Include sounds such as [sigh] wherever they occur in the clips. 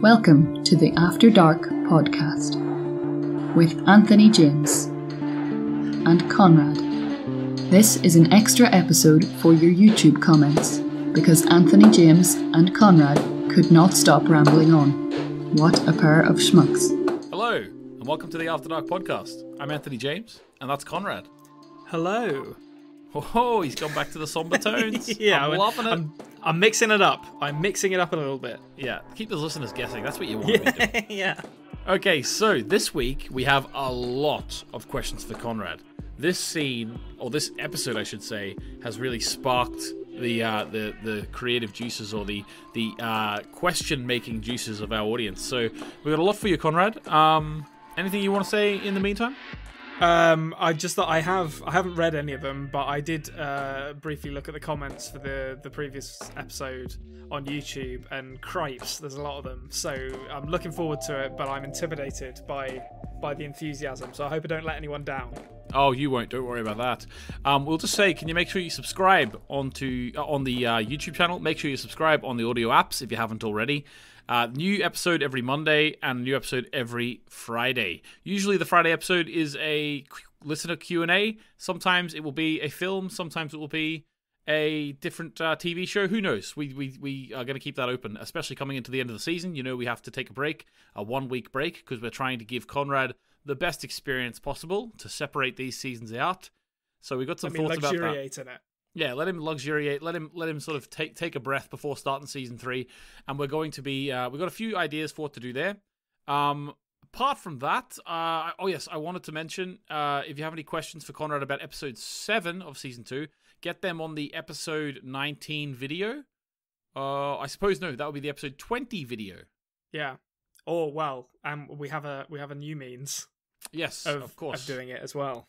Welcome to the After Dark podcast with Anthony James and Konrad. This is an extra episode for your YouTube comments because Anthony James and Konrad could not stop rambling on. What a pair of schmucks. Hello, and welcome to the After Dark podcast. I'm Anthony James, and that's Konrad. Hello. Oh, he's gone back to the somber [laughs] tones. yeah, I'm I- loving it. I'm, I'm mixing it up. I'm mixing it up a little bit. Yeah, keep the listeners guessing. That's what you want me to do. [laughs] yeah. Okay, so this week we have a lot of questions for Konrad. This scene, or this episode, I should say, has really sparked the uh, the the creative juices or the the uh, question making juices of our audience. So we've got a lot for you, Konrad. Um, anything you want to say in the meantime? Um, I just thought I have I haven't read any of them, but I did uh, briefly look at the comments for the the previous episode on YouTube, and cripes, there's a lot of them. So I'm looking forward to it, but I'm intimidated by by the enthusiasm. So I hope I don't let anyone down. Oh, you won't. Don't worry about that. Um, we'll just say, can you make sure you subscribe onto uh, on the uh, YouTube channel? Make sure you subscribe on the audio apps if you haven't already. Uh, new episode every Monday and new episode every Friday. Usually, the Friday episode is a listener Q and A. Sometimes it will be a film. Sometimes it will be a different uh, TV show. Who knows? We we we are going to keep that open, especially coming into the end of the season. You know, we have to take a break, a one week break, because we're trying to give Konrad the best experience possible to separate these seasons out. So we got I some mean, thoughts about that. in it. Yeah, let him luxuriate. Let him let him sort of take take a breath before starting season three. And we're going to be uh, we've got a few ideas for what to do there. Um, apart from that, uh, oh yes, I wanted to mention uh, if you have any questions for Konrad about episode seven of season two, get them on the episode nineteen video. Uh, I suppose no, that would be the episode twenty video. Yeah. Oh well, um, we have a we have a new means Yes, of, of course. of doing it as well.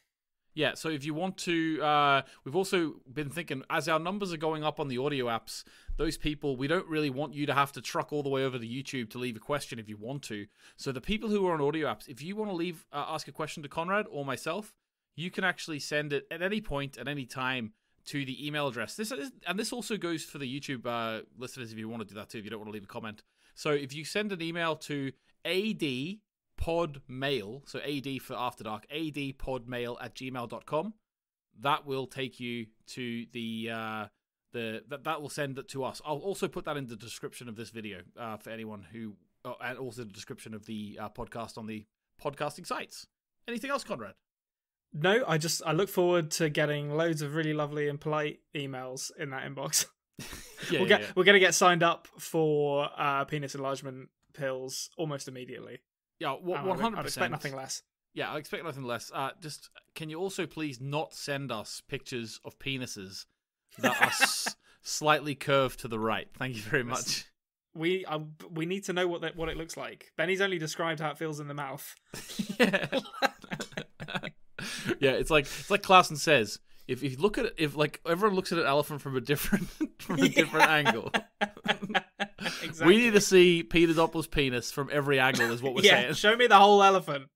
Yeah, so if you want to, uh, we've also been thinking as our numbers are going up on the audio apps, those people, we don't really want you to have to truck all the way over to YouTube to leave a question if you want to. So the people who are on audio apps, if you want to leave, uh, ask a question to Konrad or myself, you can actually send it at any point, at any time to the email address. This is, and this also goes for the YouTube uh, listeners if you want to do that too, if you don't want to leave a comment. So if you send an email to ad podmail, so AD for After Dark, adpodmail at gmail.com. That will take you to the uh, the that, that will send it to us. I'll also put that in the description of this video uh, for anyone who, uh, and also the description of the uh, podcast on the podcasting sites. Anything else, Konrad? No, I just I look forward to getting loads of really lovely and polite emails in that inbox. [laughs] [laughs] Yeah, we'll yeah, get yeah. we're gonna get signed up for uh, penis enlargement pills almost immediately. Yeah, And one hundred I'd expect nothing less. Yeah, I expect nothing less. Uh, just can you also please not send us pictures of penises that are s- [laughs] slightly curved to the right? Thank you very much. We uh, we need to know what that what it looks like. Benny's only described how it feels in the mouth. yeah. [laughs] yeah, it's like it's like Clausen says. If you look at it, if like everyone looks at an elephant from a different [laughs] from a different angle, exactly. [laughs] we need to see Peter Doppler's penis from every angle. Is what we're [laughs] yeah, saying. show me the whole elephant.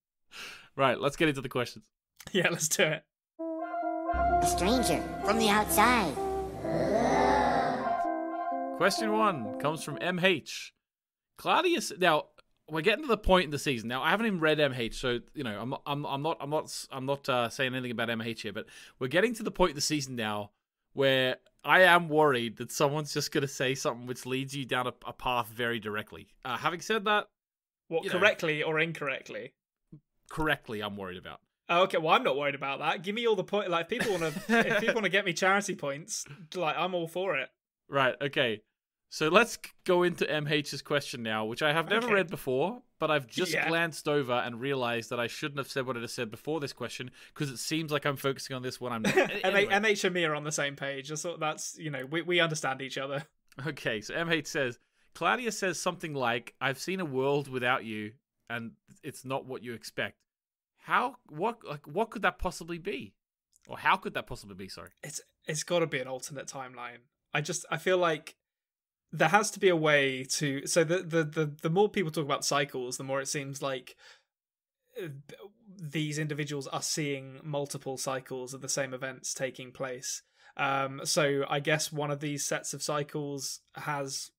Right, let's get into the questions. Yeah, let's do it. A stranger from the outside. Question one comes from MH. Claudius. Now we're getting to the point in the season. Now I haven't even read MH, so you know I'm not, I'm, I'm not I'm not I'm not uh, saying anything about MH here. But we're getting to the point in the season now where I am worried that someone's just going to say something which leads you down a, a path very directly. Uh, having said that, What You know. correctly or incorrectly? correctly, I'm worried about. Oh, okay, well I'm not worried about that. Give me all the point. Like if people want to, if people want to get me [laughs] charity points, like I'm all for it. Right. Okay. So let's go into MH's question now, which I have never Okay. read before, but I've just Yeah. glanced over and realized that I shouldn't have said what I just said before this question because it seems like I'm focusing on this when I'm not. [laughs] Anyway. MH and me are on the same page. I thought that's you know we we understand each other. Okay, so MH says Claudia says something like, "I've seen a world without you, and it's not what you expect." How? What? Like, what could that possibly be? Or how could that possibly be? Sorry. It's it's got to be an alternate timeline. I just I feel like there has to be a way to so the the the, the more people talk about cycles, the more it seems like uh, these individuals are seeing multiple cycles of the same events taking place. Um, so I guess one of these sets of cycles has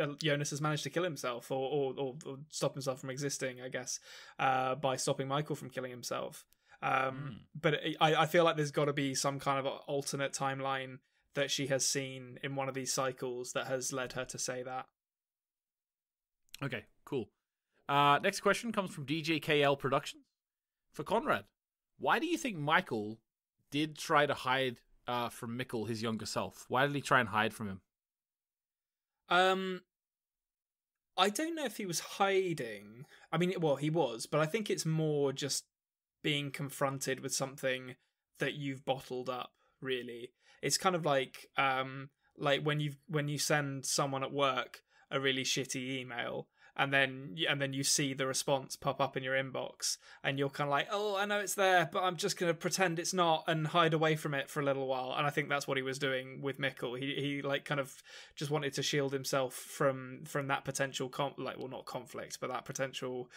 uh, Jonas has managed to kill himself or, or, or, or stop himself from existing, I guess, uh, by stopping Michael from killing himself. Um, Mm. But I, I feel like there's got to be some kind of alternate timeline that she has seen in one of these cycles that has led her to say that. Okay, cool. Uh, next question comes from DJKL Productions. For Conrad, why do you think Michael did try to hide uh, from Mikkel, his younger self? Why did he try and hide from him? Um, I don't know if he was hiding. I mean, well, he was, but I think it's more just being confronted with something that you've bottled up. Really, it's kind of like um, like when you when you send someone at work a really shitty email and then and then you see the response pop up in your inbox and you're kind of like oh i know it's there but i'm just going to pretend it's not and hide away from it for a little while and i think that's what he was doing with Mikkel. he he like kind of just wanted to shield himself from from that potential com- like well not conflict but that potential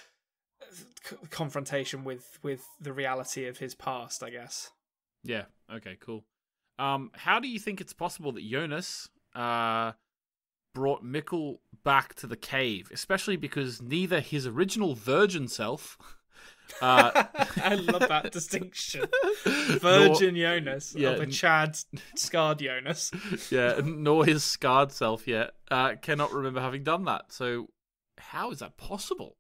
uh, c- confrontation with with the reality of his past i guess Yeah. Okay. Cool. Um, how do you think it's possible that Jonas uh brought Mikkel back to the cave, especially because neither his original virgin self, [laughs] uh, i love that distinction [laughs] nor- virgin jonas Yeah, or the chad [laughs] scarred jonas yeah, nor his scarred self yet, uh, cannot remember having done that. So, how is that possible?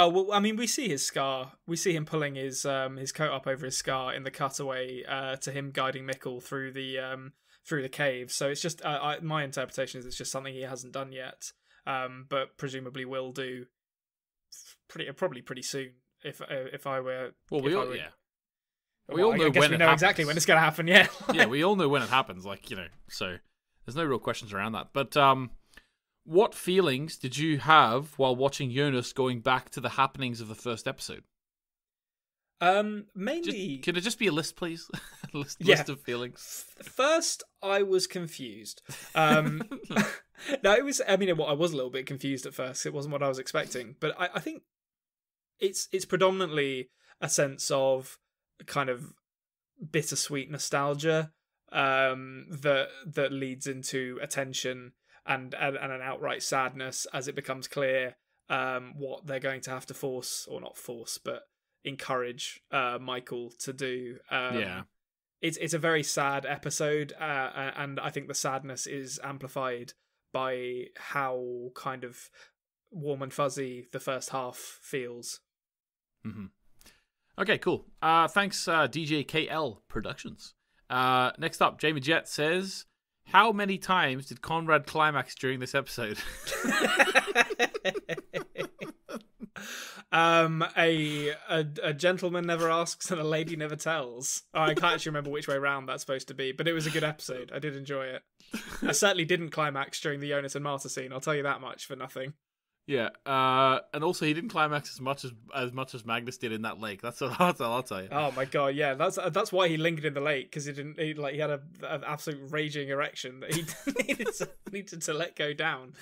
Oh well, I mean, we see his scar. We see him pulling his um his coat up over his scar in the cutaway uh, to him guiding Mikkel through the um through the cave. So it's just uh, I, my interpretation is it's just something he hasn't done yet, um, but presumably will do pretty probably pretty soon. If uh, if I were Well, we all were- yeah, we Well, all I know when we know exactly when it's going to happen. Yeah, yeah, [laughs] we all know when it happens. Like you know, so there's no real questions around that. But um, what feelings did you have while watching Jonas going back to the happenings of the first episode? um, Just, mainly can it just be a list, please? a [laughs] list, Yeah. list of feelings. First, I was confused. [laughs] Um, [laughs] no, it was. I mean, I was a little bit confused at first. It wasn't what I was expecting, but I, I think it's it's predominantly a sense of kind of bittersweet nostalgia um, that that leads into attention and, and and an outright sadness as it becomes clear um, what they're going to have to force or not force, but encourage uh, Michael to do. Um, yeah, it's it's a very sad episode, uh, and I think the sadness is amplified by how kind of warm and fuzzy the first half feels. hmm Okay, cool. Uh, thanks, uh, DJ KL Productions. Uh, next up, Jamie Jet says, "How many times did Konrad climax during this episode?" um, a, a a gentleman never asks and a lady never tells. Oh, I can't actually remember which way round that's supposed to be, but it was a good episode. I did enjoy it. I certainly didn't climax during the Jonas and Marta scene. I'll tell you that much for nothing. Yeah, uh, and also he didn't climax as much as as much as Magnus did in that lake. That's what [laughs] that's all I'll tell you. Oh my god, yeah, that's that's why he lingered in the lake because he didn't he, like he had a an absolute raging erection that he [laughs] needed to needed to let go down.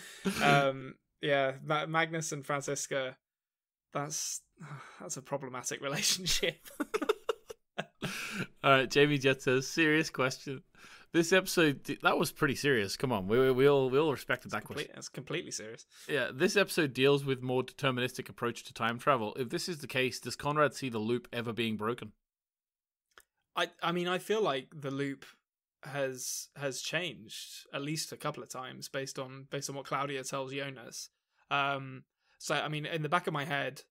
Um, yeah, Ma- Magnus and Franziska, that's [sighs] that's a problematic [laughs] relationship. All right, Jamie Jet says, "Serious question. This episode that was pretty serious. Come on, we we, we all we all respected that question. Complete, that's completely serious. Yeah, this episode deals with more deterministic approach to time travel. If this is the case, does Konrad see the loop ever being broken? I I mean, I feel like the loop has has changed at least a couple of times based on based on what Claudia tells Jonas. Um, so I mean, in the back of my head,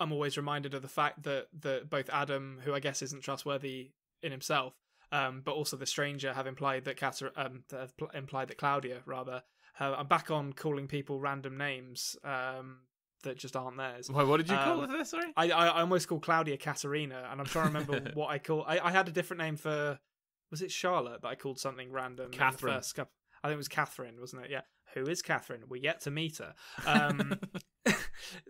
I'm always reminded of the fact that that both Adam, who I guess isn't trustworthy in himself, um, but also the stranger have implied that Catar- um, that have pl- implied that Claudia rather. Uh, I'm back on calling people random names um, that just aren't theirs. Wait, what did you call Um, there? Sorry. I, I I almost called Claudia Katharina, and I'm trying to remember [laughs] what I call. I, I had a different name for. Was it Charlotte that I called something random? in the Catherine. first couple- I think it was Catherine, wasn't it? Yeah. Who is Catherine? We're yet to meet her. Um, [laughs]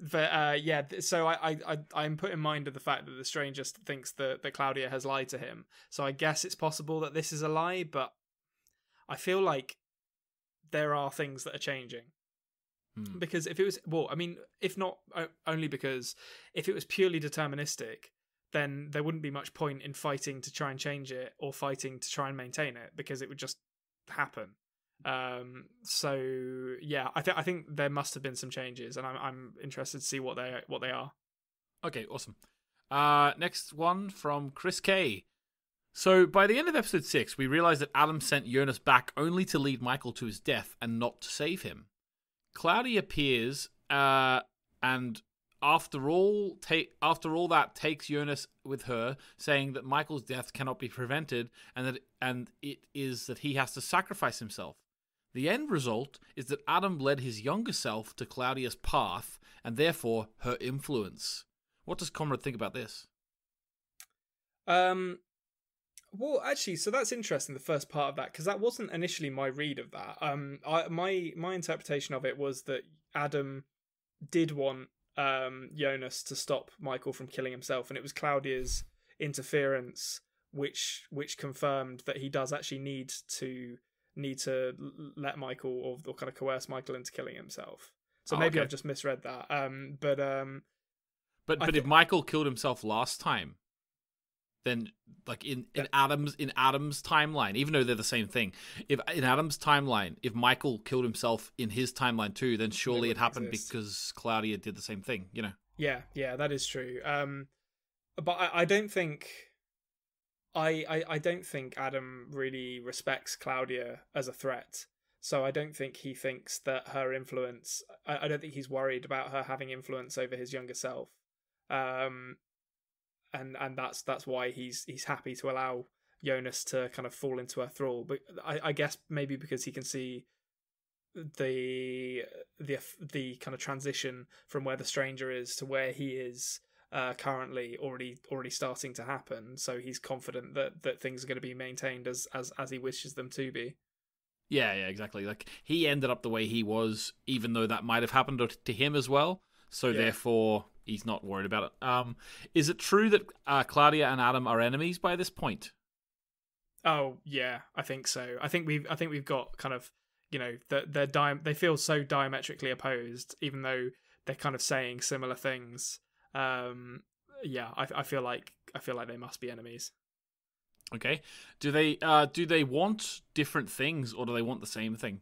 but uh, yeah, so I, I I I'm put in mind of the fact that the stranger thinks that that Claudia has lied to him. So I guess it's possible that this is a lie, but I feel like there are things that are changing Hmm. because if it was well i mean if not only because if it was purely deterministic then there wouldn't be much point in fighting to try and change it or fighting to try and maintain it because it would just happen Um, so yeah, I think I think there must have been some changes, and I'm I'm interested to see what they what they are. Okay, awesome. Uh, next one from Chris K. So by the end of episode six, we realize that Adam sent Jonas back only to lead Michael to his death and not to save him. Claudia appears, uh, and after all, ta- after all that, takes Jonas with her, saying that Michael's death cannot be prevented, and that and it is that he has to sacrifice himself. The end result is that Adam led his younger self to Claudia's path, and therefore her influence. What does Konrad think about this? Um, well, actually, so that's interesting. The first part of that because that wasn't initially my read of that. Um, I, my my interpretation of it was that Adam did want um Jonas to stop Michael from killing himself, and it was Claudia's interference which which confirmed that he does actually need to need to let Michael or, or kind of coerce Michael into killing himself. So Oh, maybe okay. I've just misread that. Um, but um, But I but thi- if Michael killed himself last time, then like in, in Adam's in Adam's timeline, even though they're the same thing, if in Adam's timeline, if Michael killed himself in his timeline too, then surely it wouldn't happened exist. because Claudia did the same thing, you know. Yeah, yeah, that is true. Um, but I, I don't think, I, I, I don't think Adam really respects Claudia as a threat. So I don't think he thinks that her influence. I, I don't think he's worried about her having influence over his younger self. Um, and and that's that's why he's he's happy to allow Jonas to kind of fall into her thrall. But I, I guess maybe because he can see the the the kind of transition from where the stranger is to where he is uh, currently already already starting to happen. So he's confident that that things are going to be maintained as as as he wishes them to be. Yeah, yeah, exactly. Like he ended up the way he was, even though that might have happened to- him as well. So Yeah. therefore, he's not worried about it. Um, is it true that uh, Claudia and Adam are enemies by this point? Oh yeah, I think so. I think we've I think we've got kind of you know that they're di- they feel so diametrically opposed, even though they're kind of saying similar things. Um, yeah, I, I feel like I feel like they must be enemies. Okay. Do they uh, do they want different things or do they want the same thing?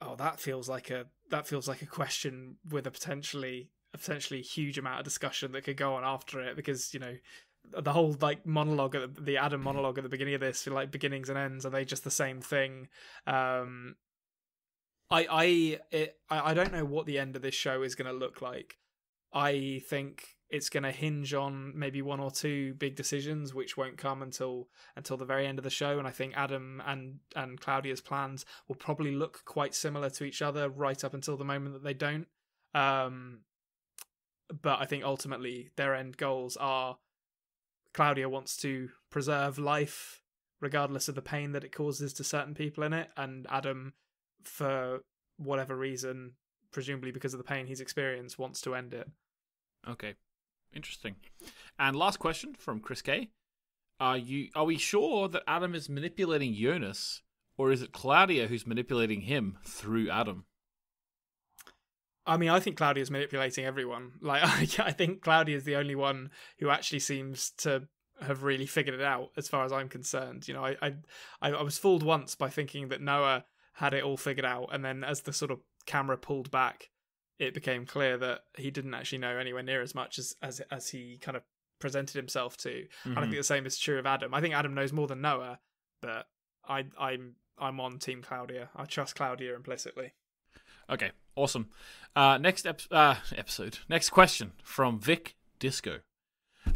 Oh, that feels like a that feels like a question with a potentially a potentially huge amount of discussion that could go on after it because you know the whole like monologue at the, the Adam monologue at the beginning of this like beginnings and ends are they just the same thing? Um, I I it, I don't know what the end of this show is going to look like. I think it's going to hinge on maybe one or two big decisions which won't come until until the very end of the show and I think Adam and and Claudia's plans will probably look quite similar to each other right up until the moment that they don't um but I think ultimately their end goals are Claudia wants to preserve life regardless of the pain that it causes to certain people in it and Adam for whatever reason presumably because of the pain he's experienced wants to end it Okay. Interesting. And last question from Chris K. Are you are we sure that Adam is manipulating Jonas or is it Claudia who's manipulating him through Adam? I mean, I think Claudia's manipulating everyone. [laughs] Like, I, I think is the only one who actually seems to have really figured it out, as far as I'm concerned. You know, I, I I was fooled once by thinking that Noah had it all figured out, and then as the sort of camera pulled back, it became clear that he didn't actually know anywhere near as much as as as he kind of presented himself to. And I Mhm. think the same is true of Adam. I think Adam knows more than Noah, but I, I'm I'm on Team Claudia. I trust Claudia implicitly. Okay, awesome. Uh, next ep- uh, episode, next question from Vic Disco.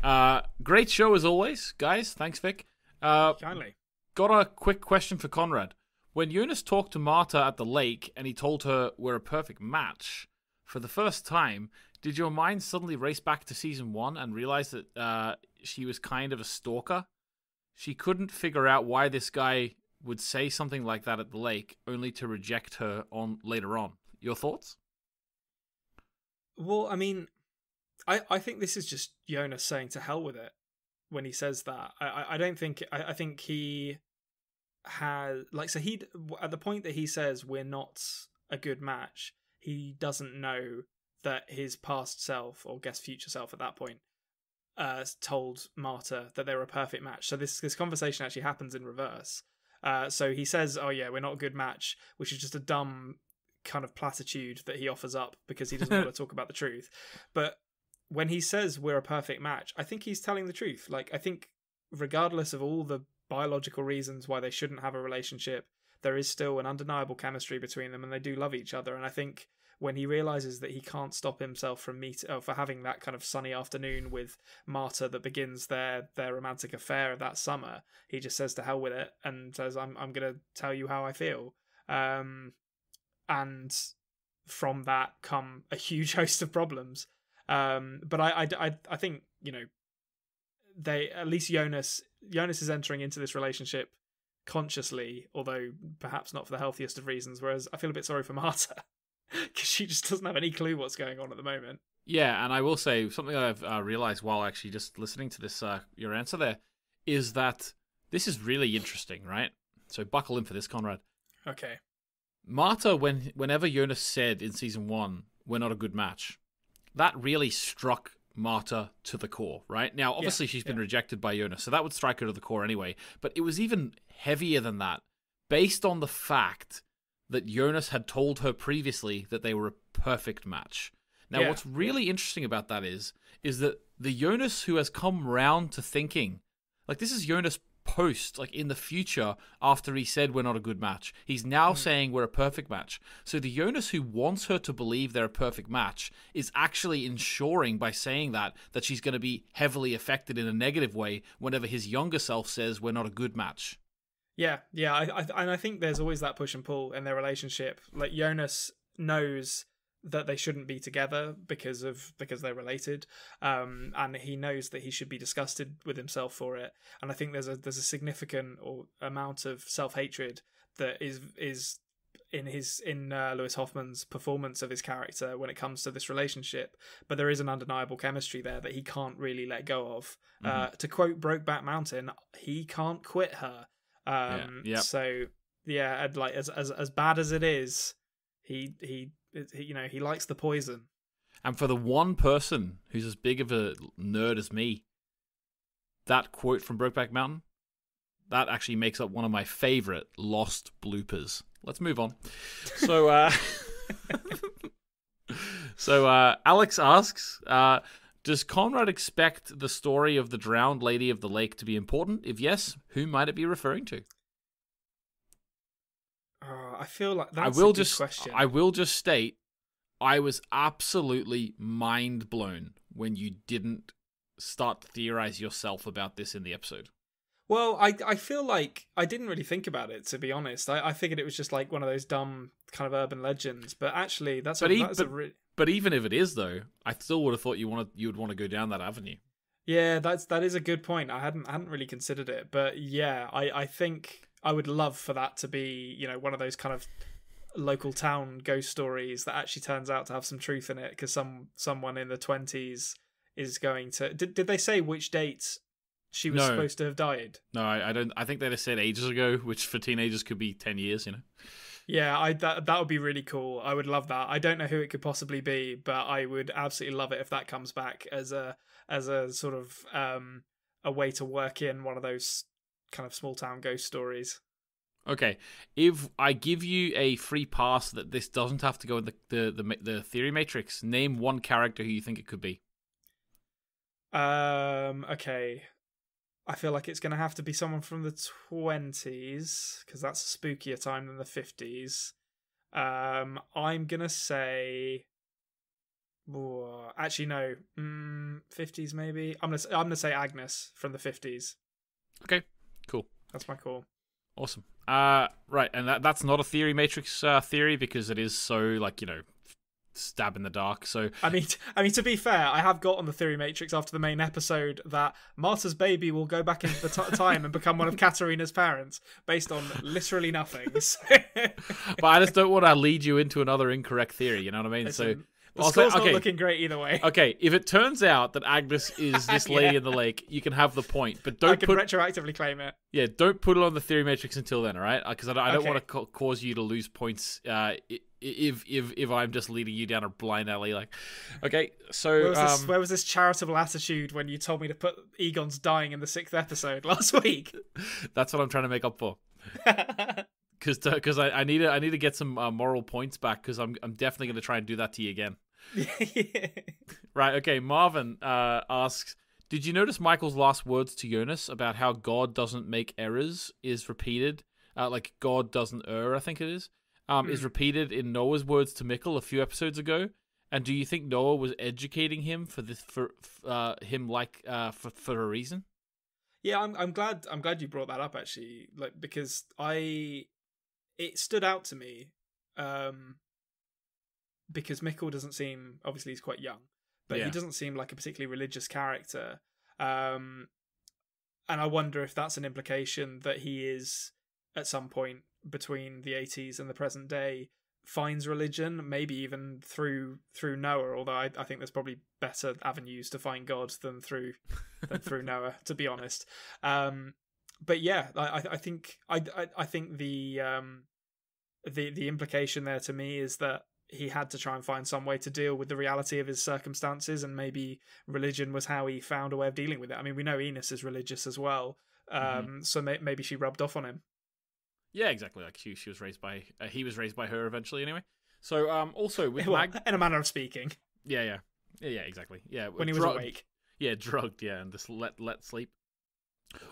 Uh, great show as always, guys. Thanks, Vic. Uh, Kindly. got a quick question for Konrad. When Eunice talked to Marta at the lake and he told her we're a perfect match, for the first time, did your mind suddenly race back to season one and realize that uh, she was kind of a stalker? She couldn't figure out why this guy would say something like that at the lake, only to reject her on later on. Your thoughts? Well, I mean, I I think this is just Jonas saying to hell with it when he says that. I I, don't think I, I think he has like so he at the point that he says we're not a good match, he doesn't know that his past self or guess future self at that point uh told Marta that they were a perfect match. So this this conversation actually happens in reverse. Uh, so he says, "Oh yeah, we're not a good match," which is just a dumb kind of platitude that he offers up because he doesn't [laughs] want to talk about the truth. But when he says we're a perfect match, I think he's telling the truth. Like I think regardless of all the biological reasons why they shouldn't have a relationship, there is still an undeniable chemistry between them and they do love each other. And I think when he realizes that he can't stop himself from meet uh, for having that kind of sunny afternoon with Marta that begins their their romantic affair of that summer, he just says to hell with it and says, "I'm I'm gonna tell you how I feel." Um, and from that come a huge [laughs] host of problems. Um, but I, I, I, I think you know they at least Jonas Jonas is entering into this relationship consciously, although perhaps not for the healthiest of reasons. Whereas I feel a bit sorry for [laughs] Marta because she just doesn't have any clue what's going on at the moment. Yeah, and I will say something I've uh, realized while actually just listening to this uh, your answer there is that this is really interesting, right? So buckle in for this, Konrad. Okay. Marta, when whenever Jonas said in season one, "We're not a good match," that really struck Marta to the core, right? Now, obviously, Yeah, she's been yeah. rejected by Jonas, so that would strike her to the core anyway. But it was even heavier than that, based on the fact that Jonas had told her previously that they were a perfect match. Now, Yeah, what's really interesting about that is, is that the Jonas who has come round to thinking, like this is Jonas post, like in the future after he said we're not a good match. He's now Hmm. saying we're a perfect match. So the Jonas who wants her to believe they're a perfect match is actually ensuring by saying that that she's going to be heavily affected in a negative way whenever his younger self says we're not a good match. Yeah, yeah, I, I, and I think there's always that push and pull in their relationship. Like Jonas knows that they shouldn't be together because of because they're related, um, and he knows that he should be disgusted with himself for it. And I think there's a there's a significant or amount of self hatred that is is in his in uh, Louis Hofmann's performance of his character when it comes to this relationship. But there is an undeniable chemistry there that he can't really let go of. Uh, to quote Brokeback Mountain, he can't quit her. Um, yep. So yeah, and like as as as bad as it is, he he, he you know he likes the poison. And for the one person who's as big of a nerd as me, that quote from Brokeback Mountain, that actually makes up one of my favorite lost bloopers. Let's move on. So, uh, [laughs] so uh, Alex asks, uh, does Konrad expect the story of the drowned lady of the lake to be important? If yes, who might it be referring to? Oh, I feel like that's I will a good just question. I will just state I was absolutely mind blown when you didn't start to theorize yourself about this in the episode. Well, I I feel like I didn't really think about it to be honest. I, I figured it was just like one of those dumb kind of urban legends, but actually that's But a, he- that's but- re- But even if it is though, I still would have thought you wanted you would want to go down that avenue. yeah, that's that is a good point. I hadn't hadn't really considered it, but yeah, I I think I would love for that to be you know one of those kind of local town ghost stories that actually turns out to have some truth in it because some someone in the twenties is going to did did they say which date she was No. supposed to have died? No, I, I don't. I think they just said ages ago, which for teenagers could be ten years. You know. Yeah, I that that would be really cool. I would love that. I don't know who it could possibly be, but I would absolutely love it if that comes back as a as a sort of um a way to work in one of those kind of small town ghost stories. Okay, if I give you a free pass that this doesn't have to go in the the the, the theory matrix, name one character who you think it could be. Um okay. I feel like it's going to have to be someone from the 20s because that's a spookier time than the 50s. Um I'm going to say Whoa, actually no, mm, 50s maybe. I'm to I'm going to say Agnes from the 50s. Okay, cool. That's my call. Awesome. Uh, right, and that, that's not a theory matrix uh, theory because it is so like you know, stab in the dark. So I mean, t- I mean to be fair, I have got on the theory matrix after the main episode that Marta's baby will go back into the t- [laughs] time and become one of Katharina's parents, based on literally nothing. So, [laughs] but I just don't want to lead you into another incorrect theory. You know what I mean? so listen, the I'll say- score's okay. not looking great either way. [laughs] okay, if it turns out that Agnes is this [laughs] lady Yeah. in the lake, you can have the point, but don't can put retroactively claim it. yeah, don't put it on the theory matrix until then, all right? Because I don't, I don't Okay. want to ca- cause you to lose points. Uh, if if if I'm just leading you down a blind alley, like, okay, so Where was, um, this, where was this charitable attitude when you told me to put Egon's dying in the sixth episode [laughs] last week? that's what I'm trying to make up for. because because I, I need to I need to get some uh, moral points back because I'm I'm definitely going to try and do that to you again. [laughs] Right. Okay. Marvin uh, asks, did you notice Michael's last words to Jonas about how God doesn't make errors is repeated? Uh, like God doesn't err, I think it is. Um, is repeated in Noah's words to Mikkel a few episodes ago. And do you think Noah was educating him for this for uh, him like uh, for for a reason? Yeah, I'm I'm glad I'm glad you brought that up actually, like because I it stood out to me um because Mikkel doesn't seem obviously he's quite young, but Yeah. he doesn't seem like a particularly religious character. Um and I wonder if that's an implication that he is at some point between the 80s and the present day finds religion maybe even through through Noah although I, I think there's probably better avenues to find God than through than through [laughs] Noah to be honest um but yeah I I- think I I, I think the um the the implication there to me is that he had to try and find some way to deal with the reality of his circumstances and maybe religion was how he found a way of dealing with it. I mean we know Ines is religious as well um so may- maybe she rubbed off on him. Yeah, exactly. Like she she was raised by uh, he was raised by her eventually anyway. So um also with [laughs] Well, Mag in a manner of speaking. Yeah yeah. Yeah yeah exactly. Yeah when he was drug- awake. Yeah, drugged, yeah, and just let let sleep.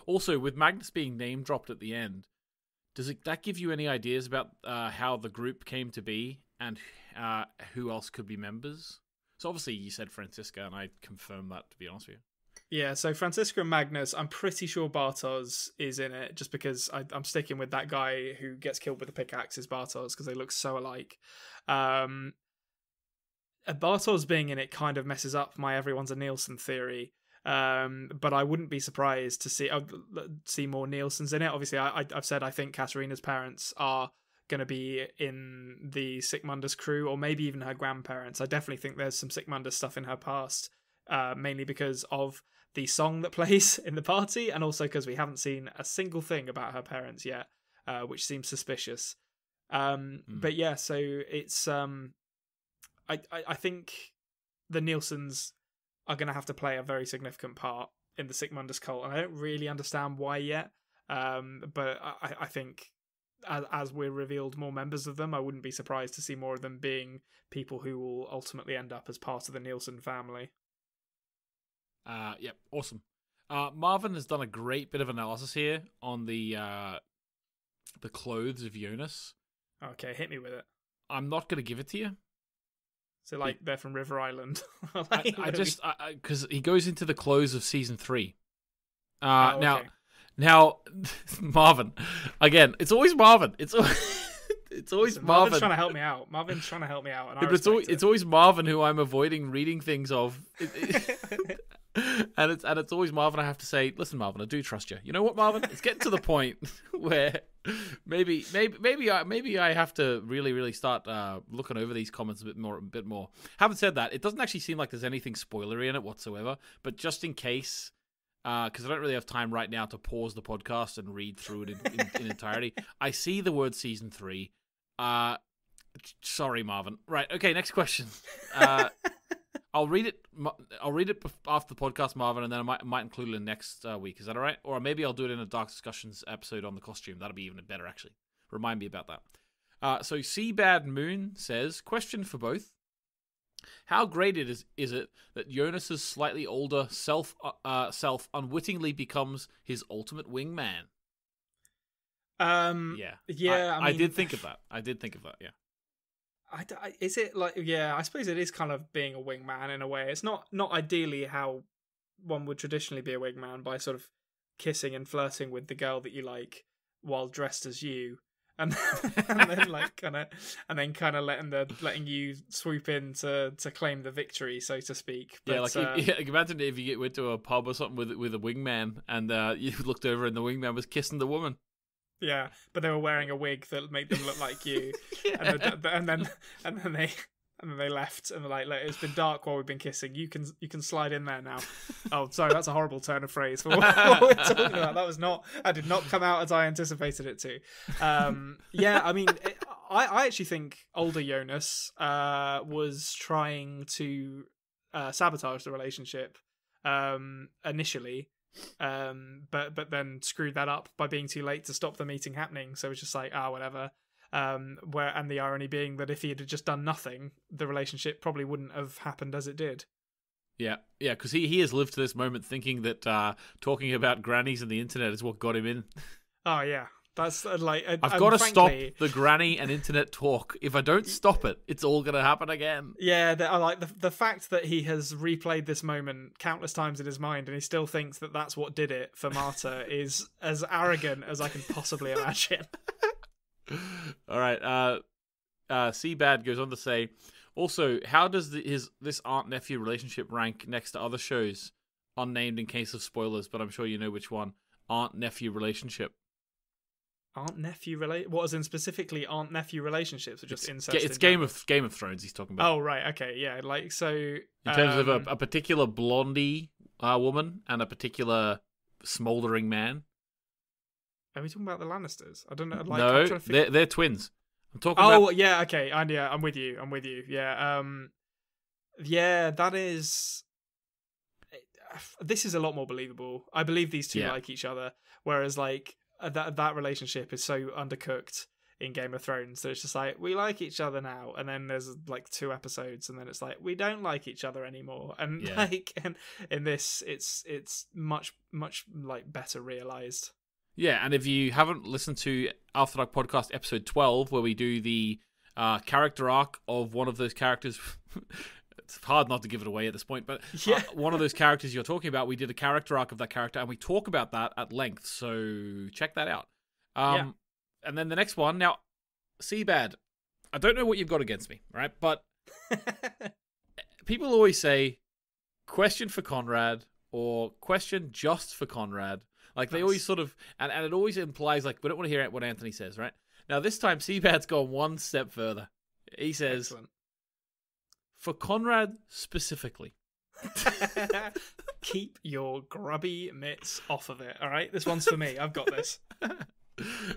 Also, with Magnus being name dropped at the end, does it that give you any ideas about uh, how the group came to be and uh, who else could be members? So obviously you said Franziska, and I confirm that to be honest with you. Yeah, so Franziska and Magnus, I'm pretty sure Bartosz is in it just because I, I'm sticking with that guy who gets killed with a pickaxe is Bartosz because they look so alike. Um, uh, Bartosz being in it kind of messes up my everyone's a Nielsen theory. Um, but I wouldn't be surprised to see uh, see more Nielsen's in it. Obviously, I, I, I've said I think Katharina's parents are going to be in the Sic Mundus crew, or maybe even her grandparents. I definitely think there's some Sic Mundus stuff in her past, uh, mainly because of the song that [laughs] plays in the party, and also because we haven't seen a single thing about her parents yet, uh, which seems suspicious. Um, Mm. But yeah, so it's um, I, I I think the Nielsen's are going to have to play a very significant part in the Sic Mundus cult, and I don't really understand why yet. Um, but I, I think as, as we're revealed more members of them, I wouldn't be surprised to see more of them being people who will ultimately end up as part of the Nielsen family. Uh, yep, awesome. Uh, Marvin has done a great bit of analysis here on the uh, the clothes of Jonas. Okay, hit me with it. I'm not going to give it to you. So like they're from River Island. [laughs] I, Like, I just because he goes into the close of season three. Uh, Oh, okay. now, [laughs] Marvin. Again, it's always Marvin. It's al- [laughs] it's always Listen, Marvin's Marvin. trying to help me out. Marvin's trying to help me out, and I but it's always, it. it's always Marvin who I'm avoiding reading things of. It- it- [laughs] and it's and it's always Marvin. I have to say, listen, Marvin, I do trust you. You know what, Marvin? It's getting to the point where maybe maybe maybe I maybe I have to really really start uh, looking over these comments a bit more a bit more. Having said that, it doesn't actually seem like there's anything spoilery in it whatsoever. But just in case. Because I don't really have time right now to pause the podcast and read through it in, in, [laughs] in entirety. I see the word season three. Uh, sorry, Marvin. Right. Okay. Next question. Uh, [laughs] I'll read it. I'll read it after the podcast, Marvin, and then I might might include it in next uh, week. Is that all right? Or maybe I'll do it in a Dark Discussions episode on the costume. That'll be even better, actually. Remind me about that. Uh, so, Seabad Moon says, question for both. How great it is is it that Jonas's slightly older self uh, uh, self unwittingly becomes his ultimate wingman? um, Yeah, yeah. I, I, I did think of that. I did think of that. Yeah. I I- is it like yeah? I suppose it is kind of being a wingman in a way. It's not not ideally how one would traditionally be a wingman by sort of kissing and flirting with the girl that you like while dressed as you, and, [laughs] and then like kind of and then kind of letting the letting you swoop in to to claim the victory, so to speak. But, yeah, like uh, [laughs] yeah, imagine if you get, went to a pub or something with with a wingman, and uh, [laughs] you looked over and the wingman was kissing the woman. yeah, but they were wearing a wig that made them look like you. and, the, and then and then they and then they left and they're like, Look, it's been dark while we've been kissing. You can you can slide in there now. [laughs] oh, sorry, that's a horrible turn of phrase for what, [laughs] what we're talking about. That was not. I did not come out as I anticipated it to. Um, yeah, I mean, it, I I actually think older Jonas uh, was trying to uh, sabotage the relationship um, initially um, but but then screwed that up by being too late to stop the meeting happening. So it's just like ah whatever. Um, where and the irony being that if he had just done nothing, the relationship probably wouldn't have happened as it did. Yeah, yeah, because he, he has lived to this moment thinking that uh, talking about grannies and the internet is what got him in. Oh yeah, that's uh, like uh, I've got to frankly- stop the granny and internet talk. If I don't stop it, it's all going to happen again. Yeah, the, I like the the fact that he has replayed this moment countless times in his mind, and he still thinks that that's what did it for Marta is [laughs] as arrogant as I can possibly imagine. [laughs] [laughs] All right. Uh, uh, Seabad goes on to say, also, how does the, his this aunt nephew relationship rank next to other shows, unnamed in case of spoilers? But I'm sure you know which one. Aunt nephew relationship. Aunt nephew relate? What as in specifically aunt nephew relationships, or just It's, incest? It's in Game general? of Game of Thrones. He's talking about Oh right, okay, yeah. Like so. in terms of um, a, a particular blondie uh, woman and a particular smoldering man. Are we talking about the Lannisters? I don't know. Like, no, figure- they're they're twins. I'm talking Oh about yeah, okay, and yeah, I'm with you. I'm with you. Yeah, um, yeah, that is. [sighs] This is a lot more believable. I believe these two Yeah. like each other, whereas like uh, that that relationship is so undercooked in Game of Thrones that it's just like we like each other now, and then there's like two episodes, and then it's like we don't like each other anymore, [laughs] and Yeah. like and in this, it's it's much much like better realized. Yeah, and if you haven't listened to After Dark Podcast episode 12, where we do the uh, character arc of one of those characters, [laughs] it's hard not to give it away at this point, but Yeah. uh, [laughs] one of those characters you're talking about, we did a character arc of that character, and we talk about that at length, so check that out. Um, Yeah. And then the next one, now, Seabad, I don't know what you've got against me, right? But [laughs] people always say, question for Konrad, or question just for Konrad. Like they always sort of, and, and it always implies like we don't want to hear what Anthony says, right? Now this time, Seabad's gone one step further. He says, Excellent. for Konrad specifically. [laughs] Keep your grubby mitts off of it. All right, this one's for me. I've got this. [laughs]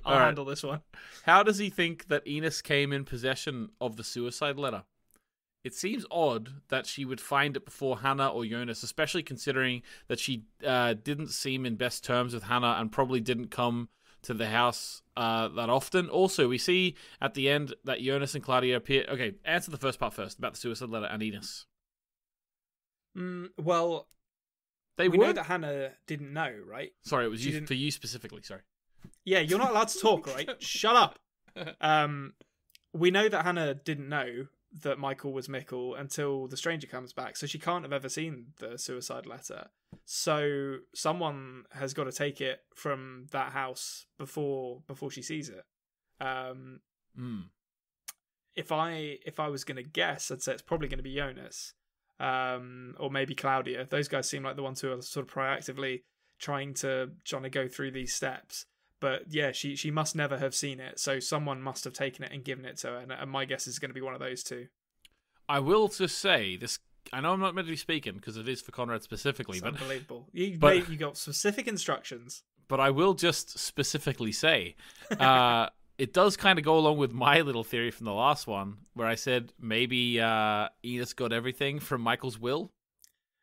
I'll right. handle this one. How does he think that Ines came in possession of the suicide letter? It seems odd that she would find it before Hannah or Jonas, especially considering that she uh, didn't seem in best terms with Hannah and probably didn't come to the house uh, that often. Also, we see at the end that Jonas and Claudia appear. Okay, answer the first part first about the suicide letter and Ines. Mm, well, They we were. know that Hannah didn't know, right? Sorry, it was she you, didn't- for you specifically. Sorry. Yeah, you're not allowed to talk, right? [laughs] Shut up. Um, we know that Hannah didn't know that Michael was Mikkel until the stranger comes back, so she can't have ever seen the suicide letter. So someone has got to take it from that house before before she sees it. Um, Hmm. if I if I was going to guess, I'd say it's probably going to be Jonas, um, or maybe Claudia. Those guys seem like the ones who are sort of proactively trying to trying to go through these steps. But yeah, she she must never have seen it, so someone must have taken it and given it to her. And, and my guess is going to be one of those two. I will just say this. I know I'm not meant to be speaking because it is for Konrad specifically, It's but unbelievable. You but- made- you got specific instructions. but I will just specifically say, [laughs] uh, it does kind of go along with my little theory from the last one, where I said maybe uh, Ines got everything from Michael's will.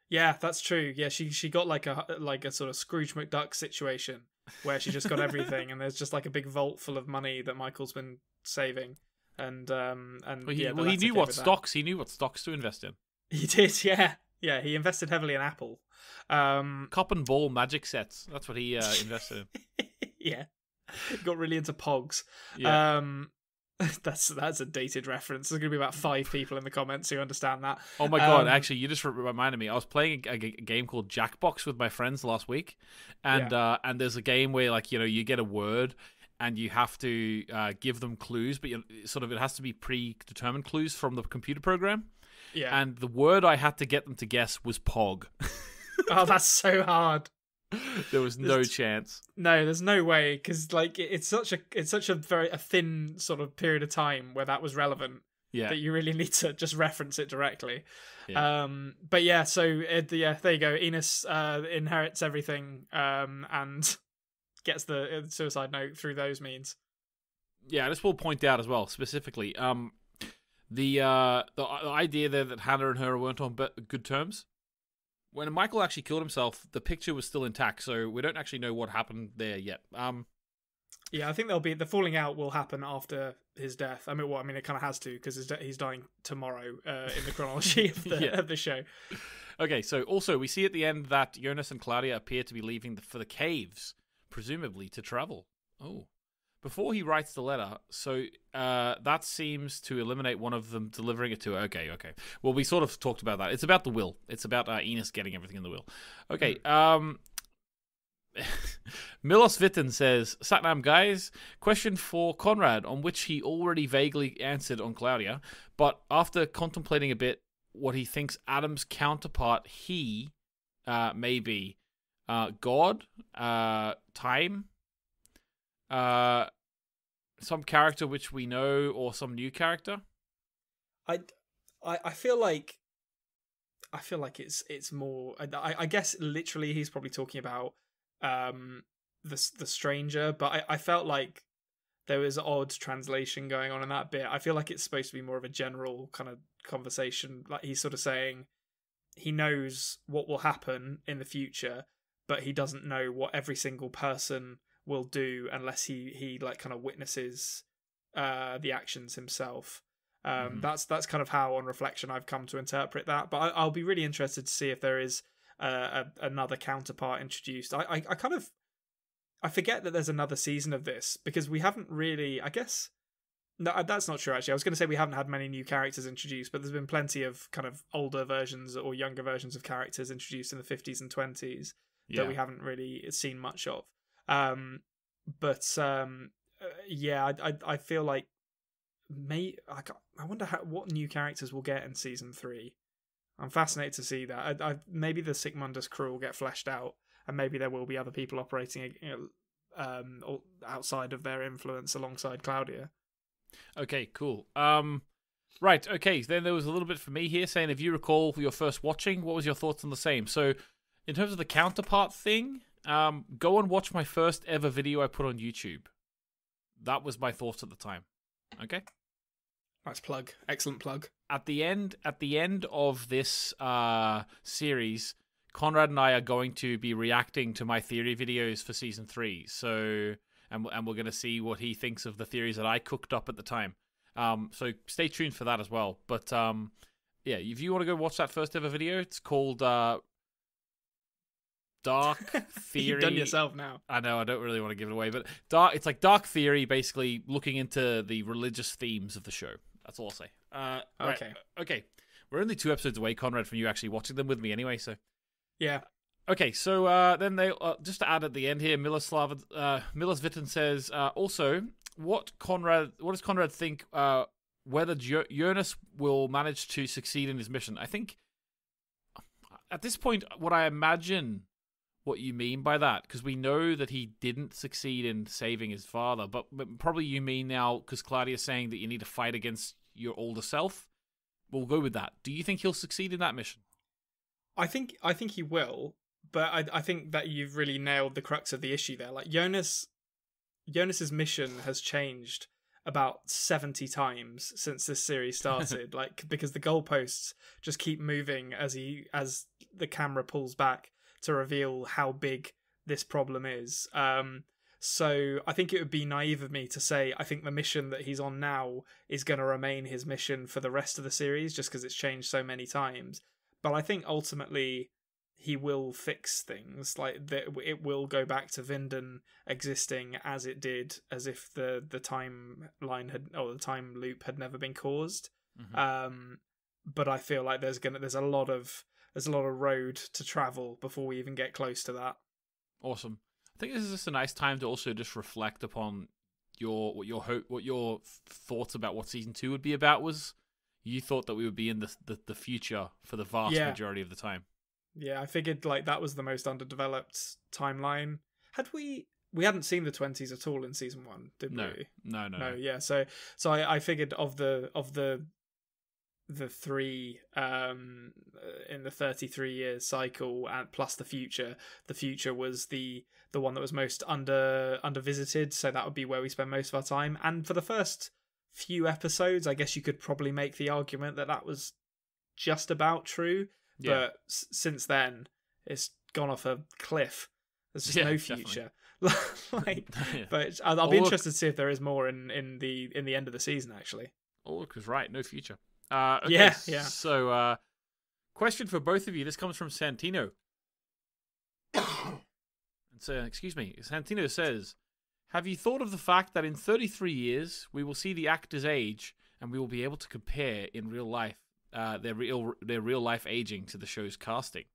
Yeah, that's true. Yeah, she she got like a like a sort of Scrooge McDuck situation where she just got [laughs] everything, and there's just like a big vault full of money that Michael's been saving, and um and Well, he, yeah, well, he knew what with that. stocks. He knew what stocks to invest in. He did, [laughs] yeah, yeah. He invested heavily in Apple. Um, Cup and ball magic sets. That's what he uh, invested in. [laughs] yeah, got really into Pogs. Yeah. Um, [laughs] that's that's a dated reference. There's gonna be about five people in the comments who understand that. Oh my god! Um, Actually, you just reminded me. I was playing a game called Jackbox with my friends last week, and uh, and there's a game where like you know you get a word and you have to uh, give them clues, but you sort of it has to be predetermined clues from the computer program. Yeah. And the word I had to get them to guess was pog. [laughs] oh, that's so hard. [laughs] there was no There's- chance. No, there's no way because like it- it's such a it's such a very a thin sort of period of time where that was relevant Yeah. that you really [laughs] need to just reference it directly. Yeah. Um, but yeah, so uh, the- yeah, there you go. Ines uh, inherits everything um, and [laughs] gets the uh, suicide note through those means. yeah, I just will point out as well specifically um the uh the, the idea there that Hannah and her weren't on good terms. When Michael actually killed himself, the picture was still intact, so we don't actually know what happened there yet. Um, Yeah, I think there'll be the falling out will happen after his death. I mean, well, I mean, it kind of has to because he's dying tomorrow uh, in the chronology [laughs] of the Yeah. of the show. okay, so also we see at the end that Jonas and Claudia appear to be leaving the, for the caves, presumably to travel. Oh. Before he writes the letter, so uh, that seems to eliminate one of them delivering it to her. Okay, okay. Well, we sort of talked about that. It's about the will. It's about uh, Ines getting everything in the will. Okay. Um, [laughs] Milos Vitten says, Satnam guys, question for Konrad, on which he already vaguely answered on Claudia, but after contemplating a bit what he thinks Adam's counterpart he uh, may be uh, God, uh, time, uh, some character which we know, or some new character. I, I, I feel like, I feel like it's it's more. I, I guess literally he's probably talking about um the the stranger, but I, I felt like there was odd translation going on in that bit. I feel like it's supposed to be more of a general kind of conversation. Like he's sort of saying he knows what will happen in the future, but he doesn't know what every single person will do unless he he like kind of witnesses uh the actions himself. Um, Mhm. That's that's kind of how, on reflection, I've come to interpret that. But I, I'll be really interested to see if there is uh, a, another counterpart introduced. I, I I kind of I forget that there's another season of this because we haven't really. I guess no, that's not true. Actually, I was going to say we haven't had many new characters introduced, but there's been plenty of kind of older versions or younger versions of characters introduced in the 50s and 20s that we haven't really seen much of. Um, but um, uh, yeah, I, I I feel like may I, I wonder how, what new characters we'll get in season three. I'm fascinated to see that. I, I, maybe the Sic Mundus crew will get fleshed out, and maybe there will be other people operating you know, um, outside of their influence alongside Claudia. Okay, cool. Um, right. Okay. Then there was a little bit for me here saying, if you recall your first watching, what was your thoughts on the same? So, in terms of the counterpart thing, um, go and watch my first ever video I put on YouTube. That was my thoughts at the time. Okay. Nice plug, excellent plug. At the end, at the end of this uh, series, Konrad and I are going to be reacting to my theory videos for season three. So, and and we're going to see what he thinks of the theories that I cooked up at the time. Um, so stay tuned for that as well. But um, yeah, if you want to go watch that first ever video, it's called uh, Dark Theory. [laughs] You've done yourself now. I know I don't really want to give it away, but dark. It's like dark theory, basically looking into the religious themes of the show. That's all I'll say. Uh, right. Okay. okay. We're only two episodes away, Konrad, from you actually watching them with me, anyway. So Yeah, okay, so uh, then they uh, just to add at the end here, Miloslav uh, Milos says uh, also what Konrad, what does Konrad think uh, whether Jonas will manage to succeed in his mission? I think at this point, what I imagine what you mean by that because we know that he didn't succeed in saving his father, but, but probably you mean now because Claudia's saying that you need to fight against your older self. We'll go with that. Do you think he'll succeed in that mission? I think I think he will, but I I think that you've really nailed the crux of the issue there. Like Jonas, Jonas's mission has changed about seventy times since this series [laughs] started. like because the goalposts just keep moving as he as the camera pulls back to reveal how big this problem is. Um, so I think it would be naive of me to say I think the mission that he's on now is going to remain his mission for the rest of the series, just because it's changed so many times. But I think ultimately he will fix things. Like that, it will go back to Winden existing as it did, as if the the timeline had or the time loop had never been caused. Mhm. Um, but I feel like there's gonna there's a lot of there's a lot of road to travel before we even get close to that. Awesome. I think this is just a nice time to also just reflect upon your what your hope, what your thoughts about what season two would be about. Was you thought that we would be in the the, the future for the vast Yeah. majority of the time? Yeah, I figured like that was the most underdeveloped timeline. Had we we hadn't seen the twenties at all in season one, did No, we? no, no, no no. yeah so so I, I figured of the of the the three um in the 33 years cycle and plus the future the future was the the one that was most under under visited so that would be where we spend most of our time and for the first few episodes i guess you could probably make the argument that that was just about true Yeah. but s- since then it's gone off a cliff. There's just Yeah, no future. [laughs] like, [laughs] Yeah. but I'll, I'll be interested to see if there is more in, in the in the end of the season. Actually, Oh, because right. No future. Uh, okay, Yeah, yeah. So, uh, question for both of you. This comes from Santino. and [coughs] so, excuse me. Santino says, "Have you thought of the fact that in 33 years we will see the actors age, and we will be able to compare in real life uh, their real their real life aging to the show's casting?"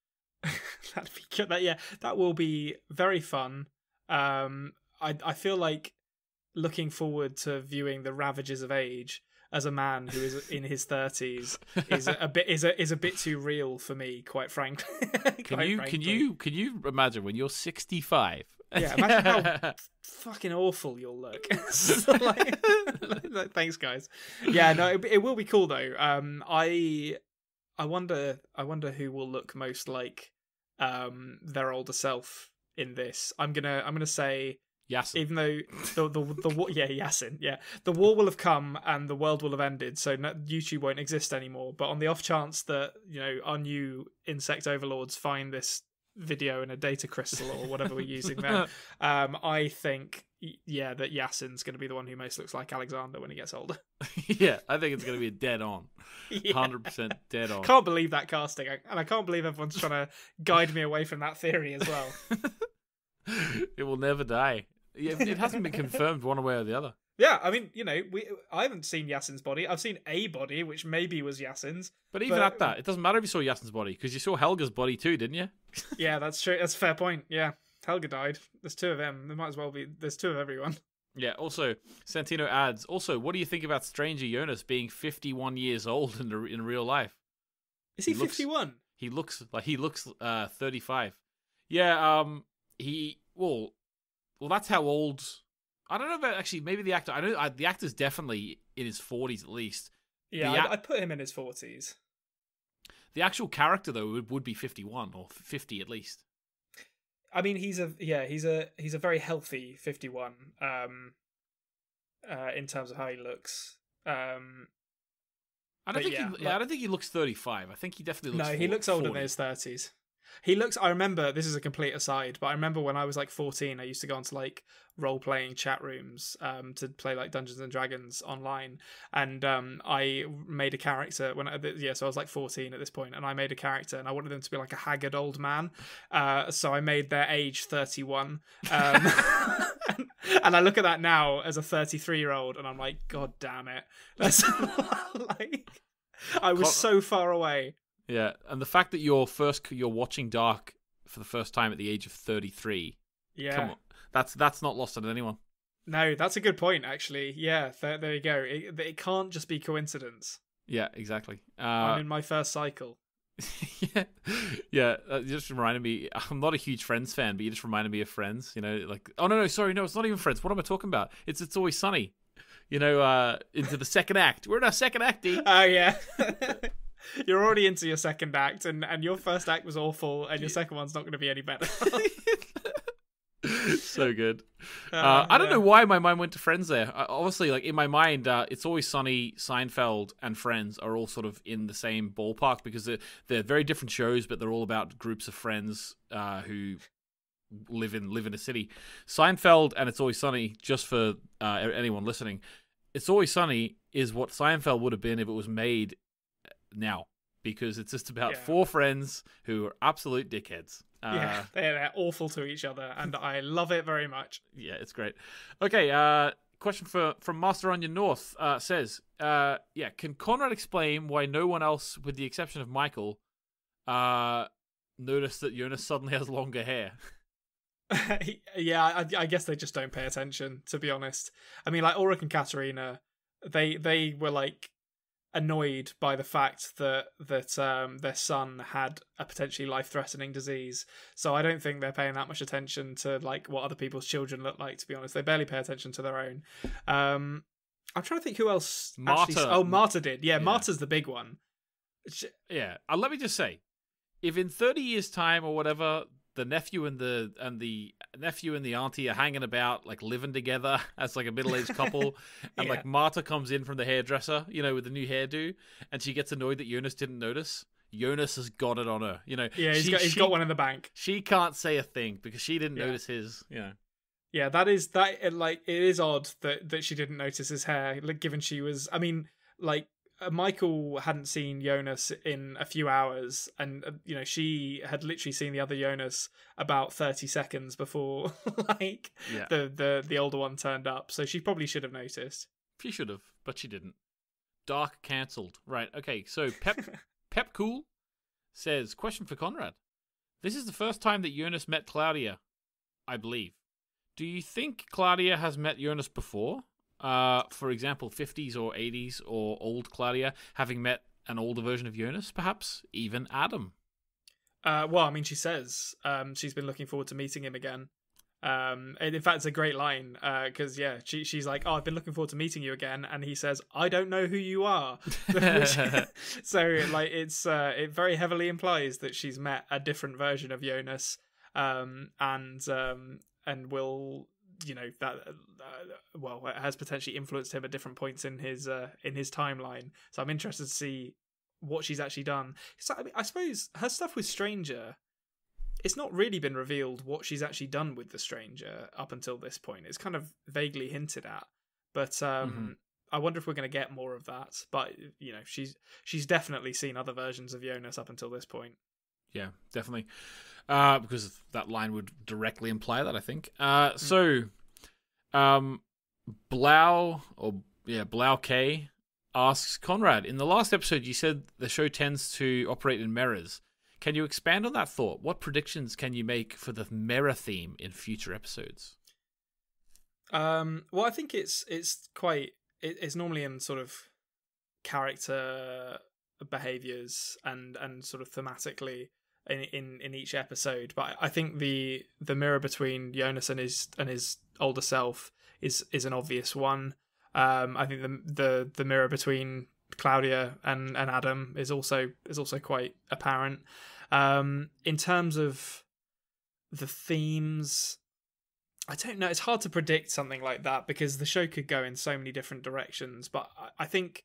[laughs] that'd be good. That yeah, that will be very fun. Um, I I feel like looking forward to viewing the ravages of age as a man who is in his thirties [laughs] is a, bit is a is a bit too real for me, quite frankly. [laughs] Can Quite you can you can you imagine when you're 65? Yeah, imagine how [laughs] fucking awful you'll look. So, like- like, thanks, guys. Yeah, no, it, it will be cool though. Um, I, I wonder, I wonder who will look most like, um, their older self in this. I'm gonna, I'm gonna say, Yes. even though the the the war, yeah, Yasin, yeah, the war will have come and the world will have ended, so no, YouTube won't exist anymore. But on the off chance that you know our new insect overlords find this video in a data crystal or whatever we're using then, [laughs] um, I think yeah that Yasin's going to be the one who most looks like Alexander when he gets older. [laughs] yeah, I think it's going to be a dead on. Yeah. 100% dead on. Can't believe that casting, and I can't believe everyone's trying to guide me away from that theory as well. [laughs] it will never die. It hasn't been confirmed one way or the other. Yeah, I mean, you know, we I haven't seen Yasin's body. I've seen a body, which maybe was Yasin's. But even But- at that, it doesn't matter if you saw Yasin's body because you saw Helga's body too, didn't you? [laughs] Yeah, that's true. That's a fair point. Yeah, Helga died. There's two of them. There might as well be. There's two of everyone. Yeah. Also, Santino adds. Also, what do you think about Stranger Jonas being 51 years old in the, in real life? Is he He looks- 51? He looks like he looks uh 35. Yeah. Um. He well, well that's how old. I don't know about actually. Maybe the actor. I know I, the actor's definitely in his 40s at least. Yeah, The I'd, I'd put him in his 40s. The actual character though would, would be 51 or 50 at least. I mean, he's a yeah, he's a he's a very healthy 51. Um, uh, in terms of how he looks. Um, I don't think yeah, he, like- I don't think he looks 35. I think he definitely looks no, he looks older 40. than his 30s. He looks. I remember this is a complete aside, but I remember when I was like 14, I used to go onto like role playing chat rooms um, to play like Dungeons and Dragons online, and um, I made a character when I, yeah, so I was like 14 at this point, and I made a character, and I wanted them to be like a haggard old man, uh, so I made their age 31. Um, [laughs] and I look at that now as a 33 year old, and I'm like, God damn it! [laughs] That's [laughs] like. I was so far away. Yeah, and the fact that you're first you're watching Dark for the first time at the age of 33. Yeah. Come on. That's that's not lost on anyone. No, that's a good point, actually. Yeah, there, there you go. It, it can't just be coincidence. Yeah, exactly. I'm Uh, in my first cycle. [laughs] yeah, yeah. Uh, you just reminded me. I'm not a huge Friends fan, but you just reminded me of Friends. You know, like oh no, no, sorry, no, it's not even Friends. What am I talking about? It's It's Always Sunny. You know, uh, into the second act. We're in our second act, D. [laughs] Oh, yeah. [laughs] [laughs] You're already into your second act, and, and your first act was awful, and your second one's not going to be any better. [laughs] so good. [laughs] Uh, I don't know why my mind went to Friends there. Uh, obviously, like in my mind, uh, it's always Sunny, Seinfeld, and Friends are all sort of in the same ballpark because they're they're very different shows, but they're all about groups of friends uh, who live in live in a city. Seinfeld and It's Always Sunny, just for uh, anyone listening, It's Always Sunny is what Seinfeld would have been if it was made now because it's just about Yeah. four friends who are absolute dickheads. [laughs] Uh, yeah, they're, they're awful to each other, and I love it very much. yeah, it's great. Okay, uh, question for from Master Onion North uh, says, uh, yeah, can Konrad explain why no one else, with the exception of Michael, uh, noticed that Jonas suddenly has longer hair? [laughs] [laughs] yeah, I, I guess they just don't pay attention, to be honest. I mean, like Ulrich and Katharina, they they were like annoyed by the fact that that um, their son had a potentially life threatening disease. So I don't think they're paying that much attention to like what other people's children look like. To be honest, they barely pay attention to their own. Um, I'm trying to think who else. actually- Marta. oh, Marta did. Yeah, Yeah. Marta's the big one. Sh- Yeah, uh, let me just say, if in thirty years' time or whatever, the nephew and the and the nephew and the auntie are hanging about, like living together [laughs] as like a middle-aged couple, [laughs] and Yeah. like Marta comes in from the hairdresser, you know, with the new hairdo, and she gets annoyed that Jonas didn't notice. Jonas has got it on her. You know, Yeah, he's she, got he's she, got one in the bank. She can't say a thing because she didn't Yeah. notice his. You know, Yeah, that is that. it, Like, it is odd that that she didn't notice his hair. Like, given she was, I mean, like Michael hadn't seen Jonas in a few hours, and uh, you know she had literally seen the other Jonas about thirty seconds before, [laughs] like Yeah. the the the older one turned up. So she probably should have noticed. she should have, but she didn't. Dark cancelled. Right. Okay. So Pep [laughs] Pep Cool says, question for Konrad. This is the first time that Jonas met Claudia, I believe. Do you think Claudia has met Jonas before? Uh, for example, 50s or 80s or old Claudia having met an older version of Jonas, perhaps even Adam. Uh, well, I mean, she says um, she's been looking forward to meeting him again. Um, and in fact, it's a great line because yeah, she she's like, "Oh, I've been looking forward to meeting you again," and he says, "I don't know who you are." [laughs] [laughs] so like, it's uh, it very heavily implies that she's met a different version of Jonas, um, and um, and will you know that uh, well it has potentially influenced him at different points in his uh, in his timeline. So I'm interested to see what she's actually done. So, I, mean, I suppose her stuff with Stranger, it's not really been revealed what she's actually done with the Stranger up until this point. It's kind of vaguely hinted at, but um, Mhm. I wonder if we're going to get more of that. But you know, she's she's definitely seen other versions of Jonas up until this point. Yeah, definitely. Uh, because that line would directly imply that, I think. Uh, so, um, Blau, or yeah, Blau K asks Konrad, in the last episode, you said the show tends to operate in mirrors. Can you expand on that thought? What predictions can you make for the mirror theme in future episodes? Um, well, I think it's it's quite it, it's normally in sort of character behaviors and and sort of thematically in in, in each episode. But I think the the mirror between Jonas and his and his older self is is an obvious one. Um, I think the the the mirror between Claudia and and Adam is also is also quite apparent. Um, in terms of the themes, I don't know. It's hard to predict something like that because the show could go in so many different directions. But I, I think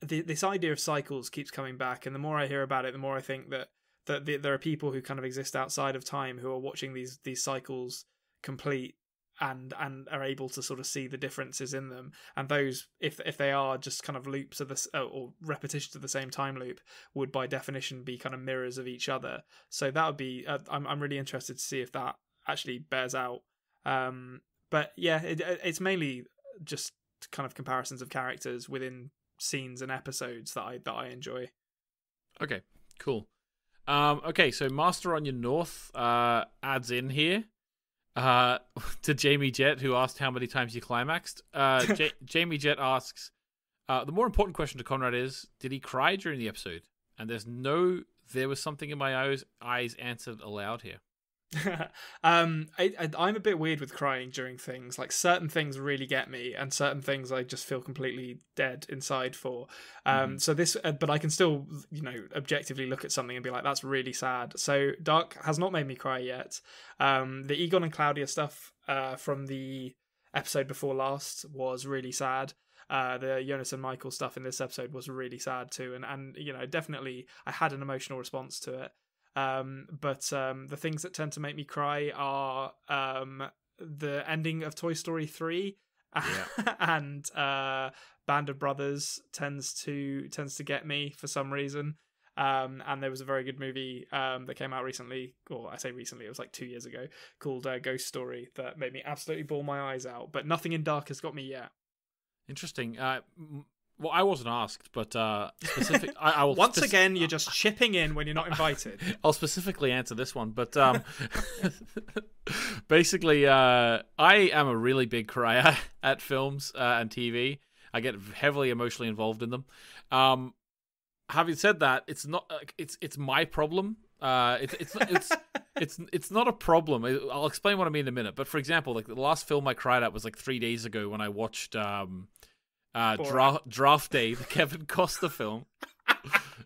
the, this idea of cycles keeps coming back, and the more I hear about it, the more I think that that the, there are people who kind of exist outside of time who are watching these these cycles complete and and are able to sort of see the differences in them. And those if if they are just kind of loops of this or repetitions of the same time loop would by definition be kind of mirrors of each other. So that would be uh, I'm I'm really interested to see if that actually bears out. Um but yeah it, it's mainly just kind of comparisons of characters within scenes and episodes that I that I enjoy. Okay, cool. Um, okay, so Master on your North uh, adds in here uh, [laughs] to Jamie Jett, who asked how many times you climaxed. Uh, J- [laughs] Jamie Jett asks, uh, the more important question to Konrad is, did he cry during the episode? And there's no, there was something in my eyes, eyes answered aloud here. [laughs] um, I, I, I'm a bit weird with crying during things. Like certain things really get me, and certain things I just feel completely dead inside for. Um, so this, uh, but I can still, you know, objectively look at something and be like, "That's really sad." So Dark has not made me cry yet. Um, the Egon and Claudia stuff uh, from the episode before last was really sad. Uh, the Jonas and Michael stuff in this episode was really sad too, and and you know, definitely I had an emotional response to it. Um, but um, the things that tend to make me cry are um, the ending of Toy Story 3 [laughs] and uh, Band of Brothers tends to tends to get me for some reason. Um, and there was a very good movie um, that came out recently, or I say recently, it was like two years ago, called uh, Ghost Story that made me absolutely bawl my eyes out. But nothing in dark has got me yet. Interesting. Uh, m- well, I wasn't asked, but uh, specific. I, I will [laughs] Once spec- again, you're just chipping in when you're not invited. [laughs] I'll specifically answer this one, but um, [laughs] basically, uh, I am a really big crier at films uh, and TV. I get heavily emotionally involved in them. Um, having said that, it's not. Uh, it's it's my problem. Uh, it's it's it's it's it's not a problem. I'll explain what I mean in a minute. But for example, like the last film I cried at was like three days ago when I watched um, uh, Dra- Draft Day, the Kevin Costner film.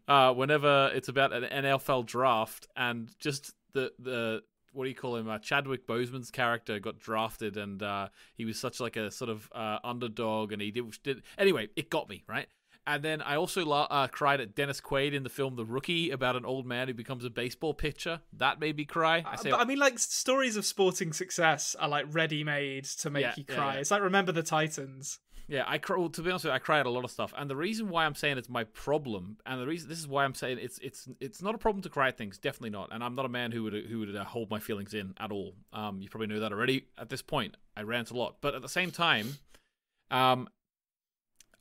uh, whenever it's about an NFL draft and just the the what do you call him? Uh, Chadwick Boseman's character got drafted, and uh, he was such like a sort of uh, underdog, and he did, did anyway. It got me right, And then I also la- uh, cried at Dennis Quaid in the film The Rookie about an old man who becomes a baseball pitcher. That made me cry. I Uh, say, but I mean, like stories of sporting success are like ready-made to make Yeah, you yeah, cry. yeah. It's like Remember the Titans. Yeah, I. Well, to be honest, with you, I cry at a lot of stuff, and the reason why I'm saying it's my problem, and the reason this is why I'm saying it's it's it's not a problem to cry at things, definitely not. And I'm not a man who would who would uh, hold my feelings in at all. Um, you probably know that already. At this point, I rant a lot, but at the same time, um,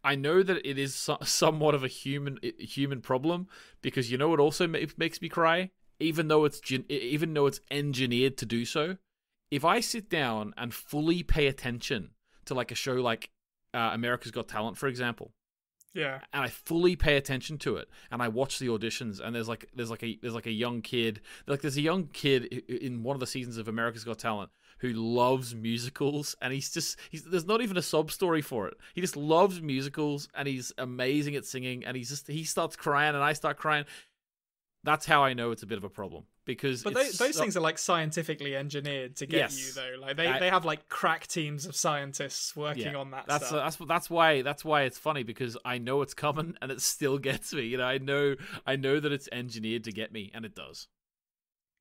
I know that it is so- [laughs] somewhat of a human i- human problem because you know what also ma- makes me cry, even though it's gen- even though it's engineered to do so. If I sit down and fully pay attention to like a show like uh, America's Got Talent, for example, Yeah. and I fully pay attention to it, and I watch the auditions, and there's like there's like a there's like a young kid, like there's a young kid in one of the seasons of America's Got Talent who loves musicals, and he's just he's there's not even a sub story for it. He just loves musicals, and he's amazing at singing, and he's just he starts crying, and I start crying. That's how I know it's a bit of a problem because But those, those things are like scientifically engineered to get Yes. you though. Like they, I- they have like crack teams of scientists working Yeah, on that that's stuff. that's that's why that's why it's funny because I know it's coming [laughs] and it still gets me. You know, I know I know that it's engineered to get me, and it does.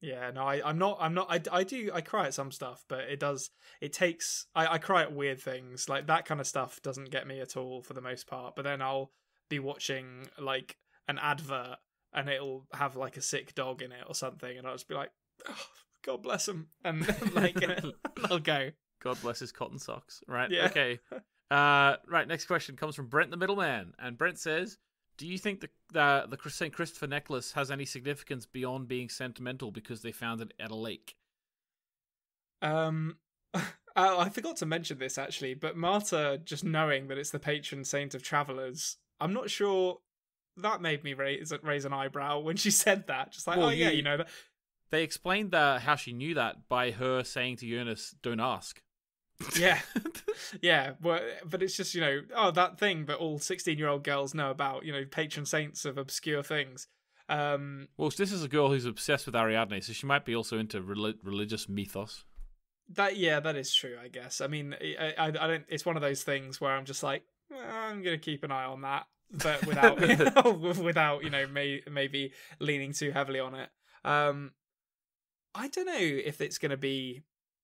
Yeah, no, I, I'm not. I'm not. I, I do. I cry at some stuff, but it does. It takes. I, I cry at weird things like that kind of stuff. Doesn't get me at all for the most part. But then I'll be watching like an advert, and it'll have like a sick dog in it or something, and I'll just be like, oh, "God bless him," and [laughs] like [laughs] I'll go. God bless his cotton socks. Right. Yeah. Okay. [laughs] Uh, right. Next question comes from Brent the Middleman, and Brent says, "Do you think the the the Saint Christopher necklace has any significance beyond being sentimental because they found it at a lake?" Um, oh, I forgot to mention this actually, but Marta just knowing that it's the patron saint of travelers, I'm not sure. That made me raise raise an eyebrow when she said that. Just like, Well, oh yeah, you- you know that. They explained uh, how she knew that by her saying to Eunice, "Don't ask." Yeah, [laughs] yeah, but but it's just you know oh that thing that all sixteen year old girls know about you know patron saints of obscure things. Um, Well, this is a girl who's obsessed with Ariadne, so she might be also into reli- religious mythos. that yeah, that is true. I guess. I mean, I, I, I don't. It's one of those things where I'm just like, "Eh, I'm gonna keep an eye on that, but without [laughs] [laughs] without you know may, maybe leaning too heavily on it. Um, I don't know if it's gonna be.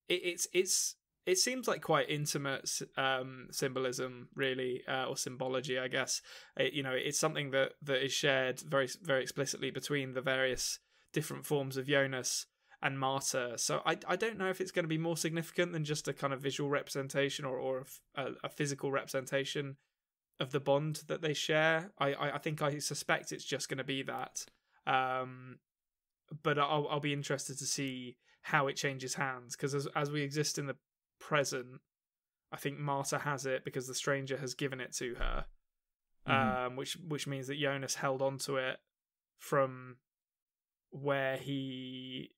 It, it's it's it seems like quite intimate um, symbolism, really, uh, or symbology, I guess. It, you know, it's something that that is shared very very explicitly between the various different forms of Jonas and Marta. So I I don't know if it's going to be more significant than just a kind of visual representation or or a, a physical representation of the bond that they share. I I, I think I suspect it's just going to be that. Um, but I'll I'll be interested to see how it changes hands because as as we exist in the present, I think Marta has it because the stranger has given it to her. Mhm. Um, which which means that Jonas held on to it from where he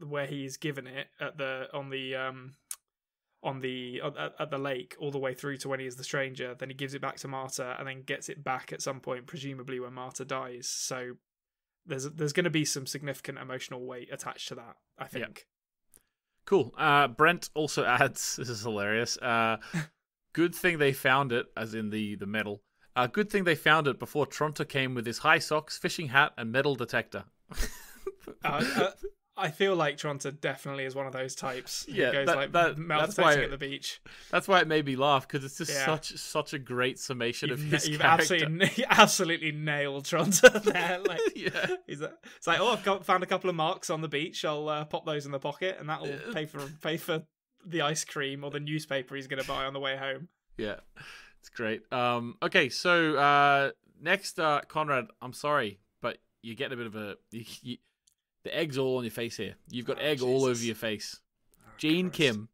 where he's given it at the on the um on the at, at the lake all the way through to when he is the stranger then he gives it back to Marta and then gets it back at some point presumably when Marta dies so there's there's going to be some significant emotional weight attached to that I think Cool. Uh, Brent also [laughs] adds, this is hilarious. Uh, [laughs] good thing they found it, as in the the medal. Uh, good thing they found it before Tronte came with his high socks, fishing hat, and metal detector. [laughs] uh, uh, I feel like Tronte definitely is one of those types Yeah, goes that- like that- that's why- at the beach That's why it made me laugh because it's just Yeah. such such a great summation of you've, his you've character. absolutely [laughs] you absolutely nailed Tronte [laughs] there like [laughs] yeah. he's that? It's like, oh, I've got, found a couple of marks on the beach. I'll uh, pop those in the pocket, and that'll Yeah. pay for pay for the ice cream or the newspaper he's going to buy on the way home. Yeah, it's great. Um, okay, so uh, next, uh, Konrad, I'm sorry, but you're getting a bit of a you, the egg's all on your face here. You've got Oh, egg all over your face. Gene Kim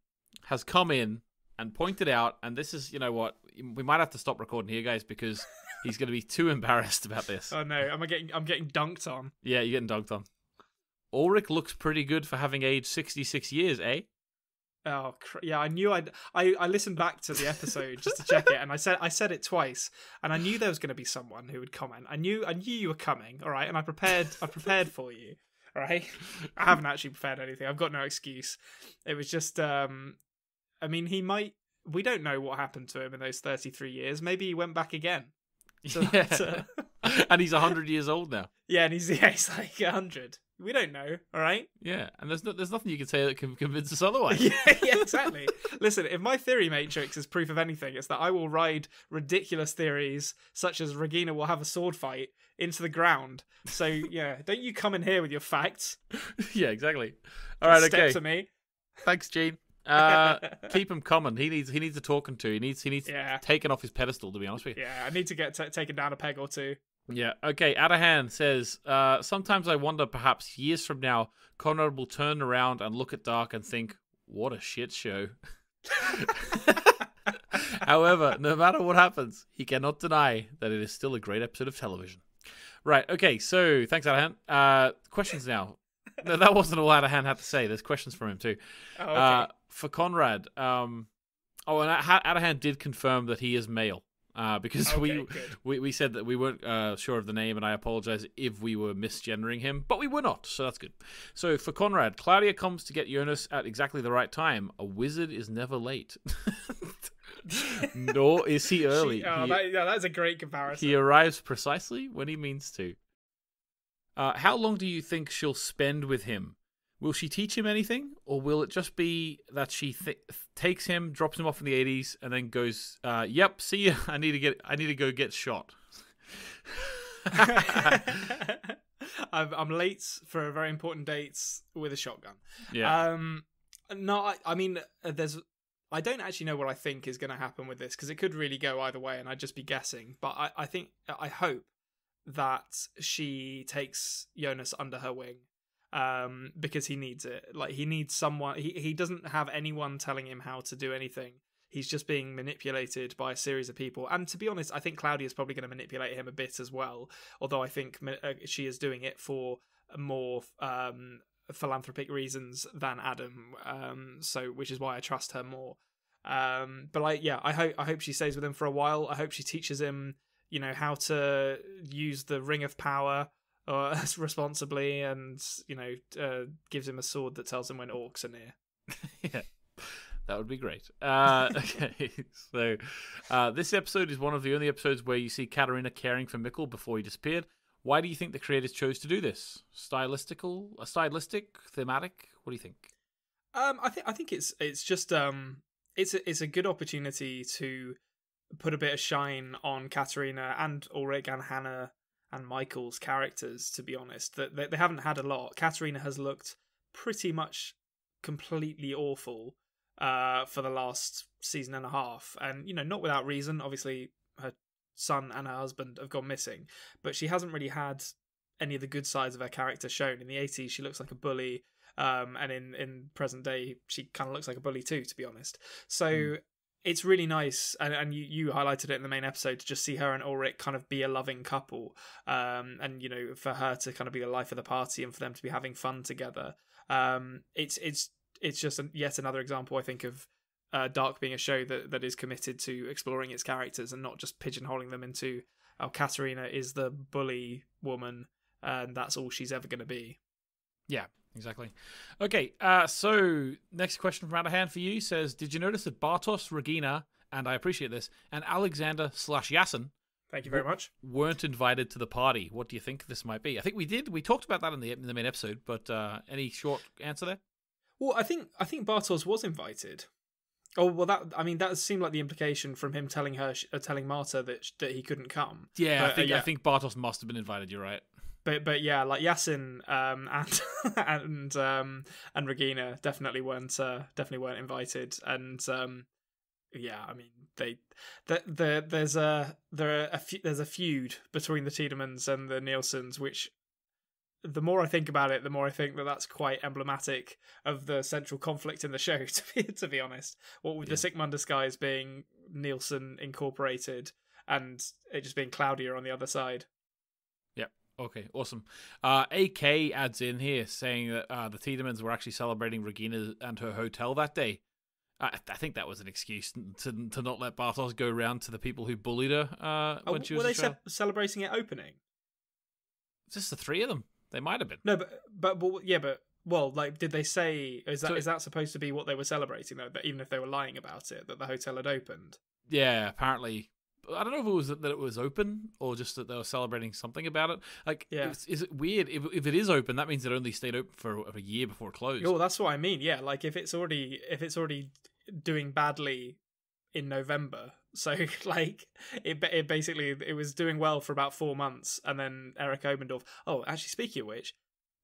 has come in and pointed out, and this is, you know what, we might have to stop recording here, guys, because [laughs] he's going to be too embarrassed about this. Oh no, am I getting? I'm getting dunked on. Yeah, you're getting dunked on. Ulrich looks pretty good for having aged 66 years, eh? Oh cr- yeah, I knew I'd. I I listened back to the episode just to check it, and I said I said it twice, and I knew there was going to be someone who would comment. I knew I knew you were coming. All right, and I prepared. I prepared for you. [laughs] Right, I haven't actually prepared anything. I've got no excuse. It was just. um I mean, he might. We don't know what happened to him in those thirty three years. Maybe he went back again. [laughs] Yeah. [laughs] and he's hundred years old now. yeah, and he's yeah, he's like hundred. We don't know, all right? [laughs] Yeah, and there's no, there's nothing you can say that can convince us otherwise. yeah, [laughs] yeah, exactly. Listen, if my theory matrix is proof of anything, it's that I will ride ridiculous theories such as Regina will have a sword fight into the ground. So [laughs] yeah, don't you come in here with your facts. yeah, exactly. All right, Step okay. to me. Thanks, Gene. Uh, keep him coming. He needs he needs a talking to. He needs he needs Yeah. taken off his pedestal. To be honest with you. Yeah, I need to get t- taken down a peg or two. Yeah. Okay. Adahan says, uh, sometimes I wonder, perhaps years from now, Konrad will turn around and look at Dark and think, "What a shit show." [laughs] However, no matter what happens, he cannot deny that it is still a great episode of television. Right. Okay. So thanks, Adahan. Uh, questions now. No, that wasn't all Adahan had to say. There's questions from him too. Oh, okay. Uh, for Konrad, um, oh, and Ha- Adahan did confirm that he is male. Uh, because we, Okay, good. we we said that we weren't uh, sure of the name, and I apologize if we were misgendering him, but we were not, so that's good. So for Konrad, Claudia comes to get Jonas at exactly the right time. A wizard is never late, [laughs] nor is he [laughs] early. She- oh, He- that, yeah, that's a great comparison. he arrives precisely when he means to. Uh, how long do you think she'll spend with him? Will she teach him anything, or will it just be that she th- takes him, drops him off in the eighties, and then goes, uh, "Yep, see ya. I need to get. I need to go get shot." [laughs] I'm, I'm late for a very important date with a shotgun. yeah, Um, no, I, I mean, uh, there's. I don't actually know what I think is going to happen with this because it could really go either way, and I'd just be guessing. But I, I think, I hope that she takes Jonas under her wing, um, because he needs it. Like he needs someone. He he doesn't have anyone telling him how to do anything. He's just being manipulated by a series of people. And to be honest, I think Claudia is probably going to manipulate him a bit as well. Although I think uh, she is doing it for more um, philanthropic reasons than Adam. Um, so which is why I trust her more. Um, but like, yeah, I hope I hope she stays with him for a while. I hope she teaches him, you know, how to use the ring of power uh, [laughs] responsibly, and you know, uh, gives him a sword that tells him when orcs are near. [laughs] yeah, that would be great. Uh, [laughs] okay, so uh, this episode is one of the only episodes where you see Katharina caring for Mikkel before he disappeared. Why do you think the creators chose to do this? Stylistical, a stylistic, thematic? What do you think? Um, I think I think it's it's just um it's a, it's a good opportunity to put a bit of shine on Katharina and Ulrich and Hannah and Michael's characters. To be honest, that they, they haven't had a lot. Katharina has looked pretty much completely awful uh for the last season and a half, and you know not without reason. Obviously, her son and her husband have gone missing, but she hasn't really had any of the good sides of her character shown. In the 80s, she looks like a bully um, and in in present day she kind of looks like a bully too to be honest so it's really nice and, and you, you highlighted it in the main episode to just see her and ulrich kind of be a loving couple um, and you know for her to kind of be the life of the party and for them to be having fun together. Um, it's it's it's just yet another example i think of uh, dark being a show that, that is committed to exploring its characters and not just pigeonholing them into oh katharina is the bully woman and that's all she's ever going to be. Yeah, exactly. Okay, uh, so next question from Adahan for you says, did you notice that Bartosz, Regina, and I appreciate this, and Alexander slash Yasin thank you very much weren't invited to the party? What do you think this might be? I think we did. We talked about that in the in the main episode, but uh, any short answer there? Well, I think I think Bartosz was invited. Oh well, that I mean that seemed like the implication from him telling her, uh, telling Marta that sh- that he couldn't come. Yeah, But, I uh, think yeah. I think Bartosz must have been invited. You're right. But but yeah, like Yasin um, [laughs] and and um, and Regina definitely weren't uh, definitely weren't invited. And um, yeah, I mean they the, the there's a there are a few, there's a feud between the Tiedemanns and the Nielsen's, which the more I think about it, the more I think that that's quite emblematic of the central conflict in the show. [laughs] To be to be honest, what with the Sic Mundus guys being Nielsen incorporated and it just being Claudia on the other side. Okay. Awesome. Uh, AK adds in here saying that uh, the Tiedemanns were actually celebrating Regina and her hotel that day. I, I think that was an excuse to to not let Bartosz go around to the people who bullied her uh, Oh, when she were was a they ce- celebrating it opening? Just the three of them. They might have been. No, but but, but yeah, but well, like, did they say is that is So- that supposed to be what they were celebrating though? That even if they were lying about it, that the hotel had opened. Yeah. Apparently, I don't know if it was that it was open or just that they were celebrating something about it. Like, Yeah. is, is it weird if if it is open? That means it only stayed open for a year before it closed. Oh, that's what I mean. Yeah, like if it's already if it's already doing badly in November, [laughs] so like it it basically it was doing well for about four months, and then Erik Obendorf. Oh, actually, speaking of which,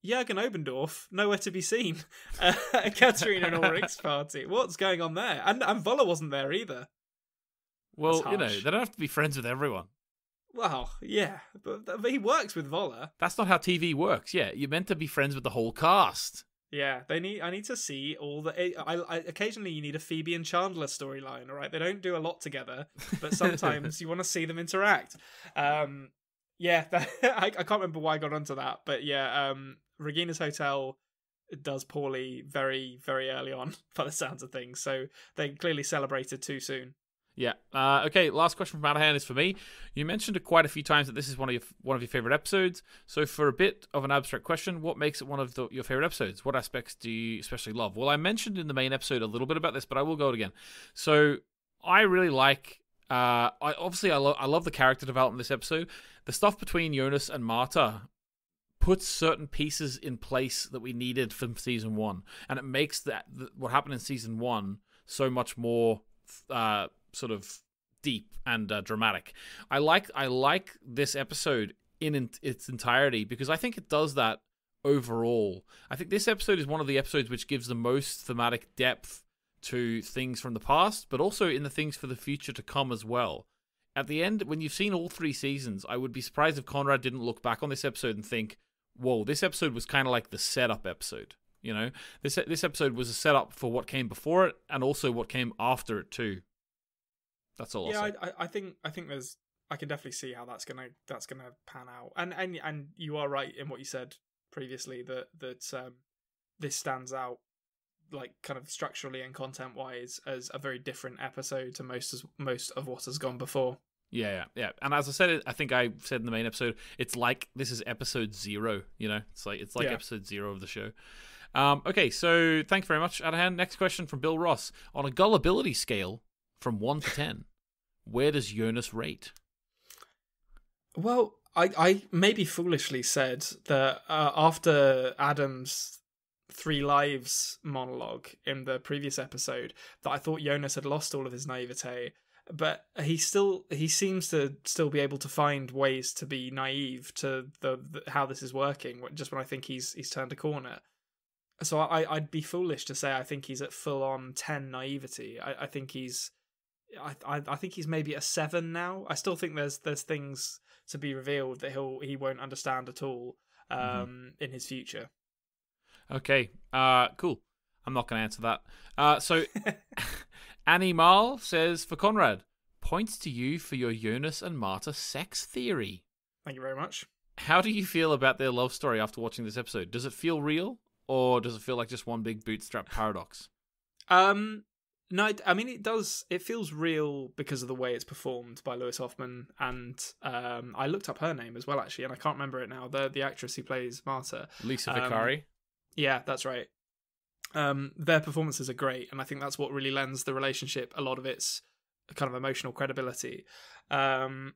Jürgen Obendorf nowhere to be seen. [laughs] Uh, Katharina Ulrich's party. What's going on there? And and Wöller wasn't there either. Well, you know, they don't have to be friends with everyone. Well, yeah, but, but he works with Wöller. That's not how TV works. Yeah, you're meant to be friends with the whole cast. Yeah, they need. I need to see all the. I, I occasionally you need a Phoebe and Chandler storyline. All right, they don't do a lot together, but sometimes [laughs] you want to see them interact. Um, yeah, [laughs] that, I, I can't remember why I got onto that, but yeah, um, Regina's Hotel does poorly very very early on [laughs] by the sounds of things. So they clearly celebrated too soon. Yeah. Uh, okay. Last question from Adahan is for me. You mentioned it quite a few times that this is one of your one of your favorite episodes. So, for a bit of an abstract question, what makes it one of the, your favorite episodes? What aspects do you especially love? Well, I mentioned in the main episode a little bit about this, but I will go it again. So, I really like. Uh, I obviously I love I love the character development this episode. The stuff between Jonas and Marta puts certain pieces in place that we needed from season one, and it makes that th- what happened in season one so much more uh, sort of deep and uh, dramatic. I like I like this episode in, in its entirety because I think it does that overall. I think this episode is one of the episodes which gives the most thematic depth to things from the past, but also in the things for the future to come as well. At the end, when you've seen all three seasons, I would be surprised if Konrad didn't look back on this episode and think, "Whoa, this episode was kind of like the setup episode." You know, this this episode was a setup for what came before it and also what came after it too. That's all. yeah. I, I, think I think there's I can definitely see how that's gonna that's gonna pan out, and and and you are right in what you said previously that that um, this stands out like kind of structurally and content wise as a very different episode to most as most of what has gone before. Yeah, yeah, yeah. And as I said, I think I said in the main episode, it's like this is episode zero. You know, it's like it's like Yeah. episode zero of the show. Um, okay, so thanks very much, Adahan. Next question from Bill Ross. On a gullibility scale from one to ten, where does Jonas rate? Well, I I maybe foolishly said that uh, after Adam's three lives monologue in the previous episode that I thought Jonas had lost all of his naivete, but he still he seems to still be able to find ways to be naive to the, the how this is working. Just when I think he's he's turned a corner. So I I'd be foolish to say I think he's at full on ten naivety. I, I think he's I, I I think he's maybe a seven now. I still think there's there's things to be revealed that he'll he won't understand at all um Mm-hmm. in his future. Okay, uh, cool. I'm not going to answer that. Uh, so [laughs] Annie Marl says for Konrad, points to you for your Jonas and Marta sex theory. Thank you very much. How do you feel about their love story after watching this episode? Does it feel real, or does it feel like just one big bootstrap paradox? Um no, I mean it does. It feels real because of the way it's performed by Louis Hofmann, and um, I looked up her name as well actually, and I can't remember it now. The the actress who plays Marta. Lisa Um, Vicari. Yeah, that's right. Um, their performances are great, and I think that's what really lends the relationship a lot of its kind of emotional credibility. Um,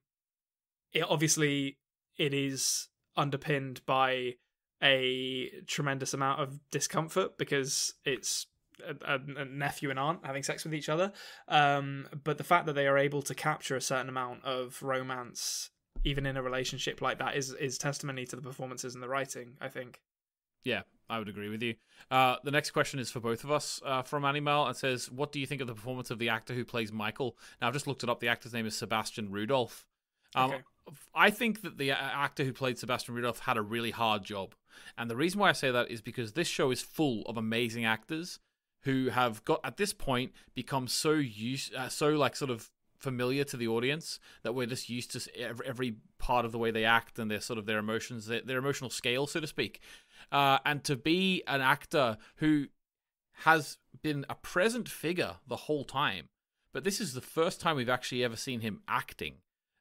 it obviously it is underpinned by a tremendous amount of discomfort because it's a, a- nephew and aunt having sex with each other. Um, but the fact that they are able to capture a certain amount of romance even in a relationship like that is is testimony to the performances and the writing. I think. Yeah, I would agree with you. Uh, the next question is for both of us uh, from Animal. It says, "What do you think of the performance of the actor who plays Michael?" Now, I've just looked it up. The actor's name is Sebastian Rudolph. Um, Okay. I think that the actor who played Sebastian Rudolph had a really hard job, and the reason why I say that is because this show is full of amazing actors who have got at this point become so used, uh, so like sort of familiar to the audience that we're just used to every, every part of the way they act and their sort of their emotions, their, their emotional scale, so to speak. Uh, and to be an actor who has been a present figure the whole time, but this is the first time we've actually ever seen him acting.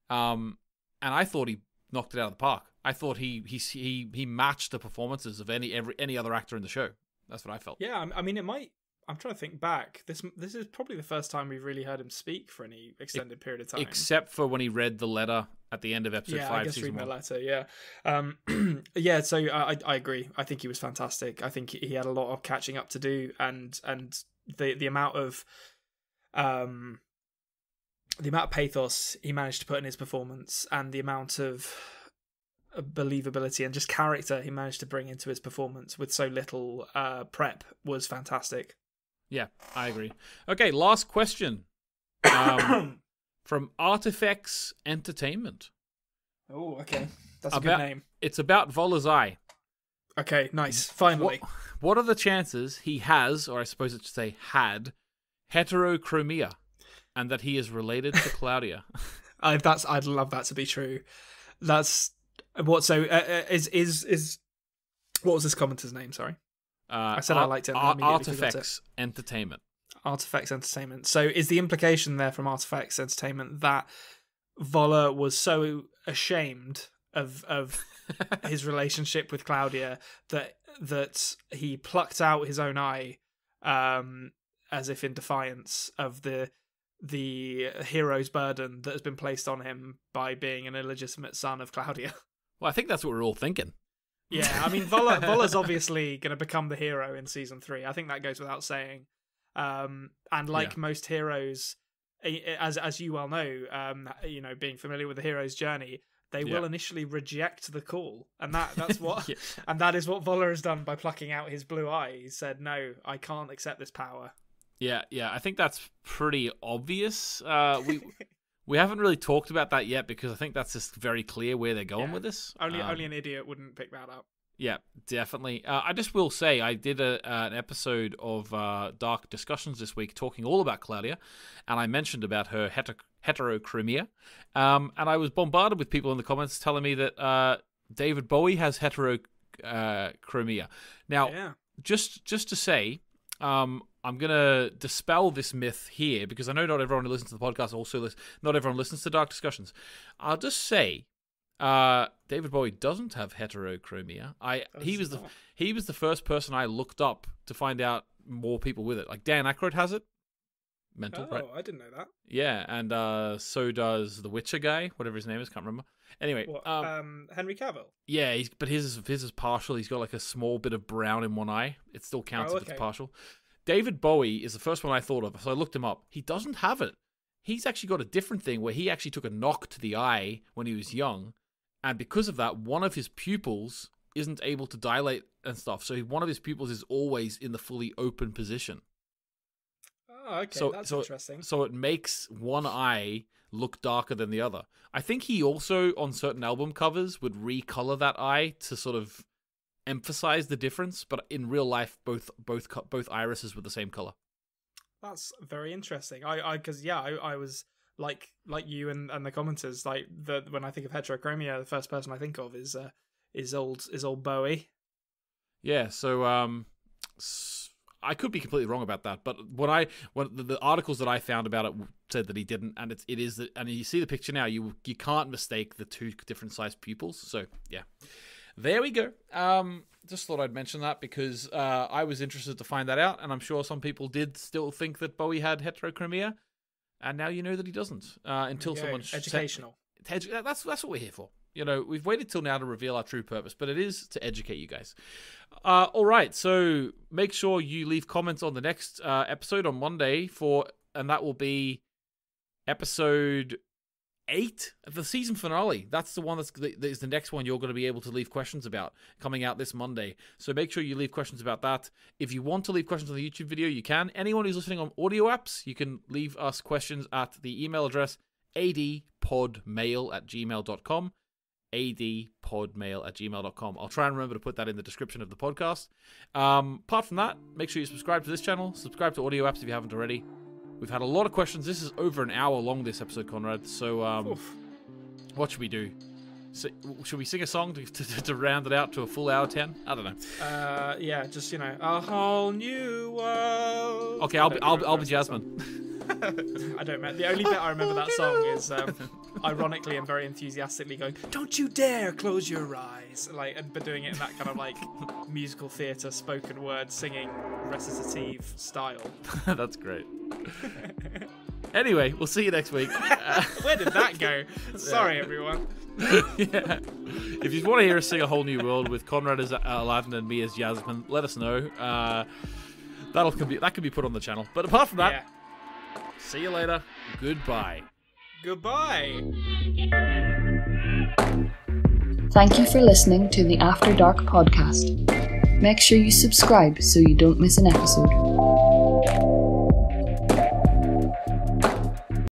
Um, and I thought he knocked it out of the park. I thought he he he he matched the performances of any every any other actor in the show. That's what I felt. Yeah, I- I mean, it might I'm trying to think back. This this is probably the first time we've really heard him speak for any extended period of time. Except for when he read the letter at the end of episode yeah, five, I guess season read my one. letter. Yeah, um, [clears throat] yeah. So I I- I agree. I think he was fantastic. I think he had a lot of catching up to do, and and the the amount of um the amount of pathos he managed to put in his performance, and the amount of believability and just character he managed to bring into his performance with so little uh prep was fantastic. Yeah, I agree. Okay, last question um, [coughs] from Artifacts Entertainment. oh, okay, that's a About- good name. It's about Wöller's eye. Okay, nice. Finally. What, what are the chances he has, or I suppose it should say had, heterochromia, and that he is related to [laughs] Claudia? I, that's I'd love that to be true. That's what. So uh, uh, is is is what was this commenter's name? Sorry, Uh, I said I Ar- liked it and Ar- immediately forgot it. Artifacts Entertainment. Artifacts Entertainment. So is the implication there from Artifacts Entertainment that Wöller was so ashamed of of [laughs] his relationship with Claudia that that he plucked out his own eye, um, as if in defiance of the the hero's burden that has been placed on him by being an illegitimate son of Claudia. Well, I think that's what we're all thinking. Yeah, I mean, Wöller, Wöller's obviously going to become the hero in season three. I think that goes without saying. Um, and like Yeah. most heroes, as as you well know, um, you know, being familiar with the hero's journey, they will Yeah. initially reject the call, and that that's what, [laughs] Yeah. and that is what Wöller has done by plucking out his blue eye. He said, "No, I can't accept this power." Yeah, yeah, I think that's pretty obvious. Uh, we [laughs] we haven't really talked about that yet because I think that's just very clear where they're going Yeah. with this. Only Um, only an idiot wouldn't pick that up. Yeah, definitely. Uh, I just will say I did a, uh, an episode of uh, Dark Discussions this week talking all about Claudia, and I mentioned about her heter- heterochromia, um, and I was bombarded with people in the comments telling me that uh, David Bowie has heterochromia. Now, yeah, just just to say, um, I'm gonna dispel this myth here because I know not everyone who listens to the podcast also lis- not everyone listens to Dark Discussions. I'll just say, uh, David Bowie doesn't have heterochromia. I he was the he was the first person I looked up to find out more people with it. Like Dan Aykroyd has it. Mental, oh, right? I didn't know that. Yeah, and uh, so does the Witcher guy, whatever his name is, can't remember. Anyway, What, um, um, Henry Cavill. yeah, he's, but his is, his is partial. He's got like a small bit of brown in one eye. It still counts Oh, if it's partial. David Bowie is the first one I thought of, so I looked him up. He doesn't have it. He's actually got a different thing where he actually took a knock to the eye when he was young, and because of that, one of his pupils isn't able to dilate and stuff. So one of his pupils is always in the fully open position. Oh, okay, So- that's so- interesting. So it makes one eye look darker than the other. I think he also, on certain album covers, would recolor that eye to sort of emphasize the difference. But in real life, both both both irises were the same color. That's very interesting. I, I, because yeah, I, I was like, like you and, and the commenters, like the when I think of heterochromia, the first person I think of is uh, is old is old Bowie. Yeah. So um, s- I could be completely wrong about that, but what I what the, the articles that I found about it said that he didn't, and it's it is that, and you see the picture now, you you can't mistake the two different sized pupils. So yeah. There we go. Um, just thought I'd mention that because uh, I was interested to find that out, and I'm sure some people did still think that Bowie had heterochromia, and now you know that he doesn't. Uh, until someone educational. edu- that's that's what we're here for. You know, we've waited till now to reveal our true purpose, but it is to educate you guys. Uh, all right, so make sure you leave comments on the next uh, episode on Monday for, and that will be episode eight, the season finale. That's the one that's that is the next one you're going to be able to leave questions about coming out this Monday. So make sure you leave questions about that. If you want to leave questions on the YouTube video, you can. Anyone who's listening on audio apps, you can leave us questions at the email address adpodmail at gmail.com adpodmail at gmail.com. I'll try and remember to put that in the description of the podcast. Um, apart from that, make sure you subscribe to this channel, subscribe to audio apps if you haven't already. We've had a lot of questions. This is over an hour long, this episode, Konrad. So, um, what should we do? Si- should we sing a song to, to, to round it out to a full hour 10? I don't know. Uh, yeah, just you know, a whole new world. Okay, I'll be, I'll, I'll be rest of the Jasmine. [laughs] [laughs] I don't remember. The only bit I remember that song is um, ironically and very enthusiastically going, "Don't you dare close your eyes!" Like, and but doing it in that kind of like musical theatre, spoken word, singing, recitative style. [laughs] That's great. anyway, we'll see you next week. Uh, [laughs] Where did that go? Sorry, everyone. yeah. If you want to hear us sing a whole new world with Konrad as Aladdin and me as Yasmin, let us know. Uh, that'll can be that can be put on the channel. But apart from that, Yeah. See you later. Goodbye. Goodbye. Thank you for listening to the After Dark podcast. Make sure you subscribe so you don't miss an episode.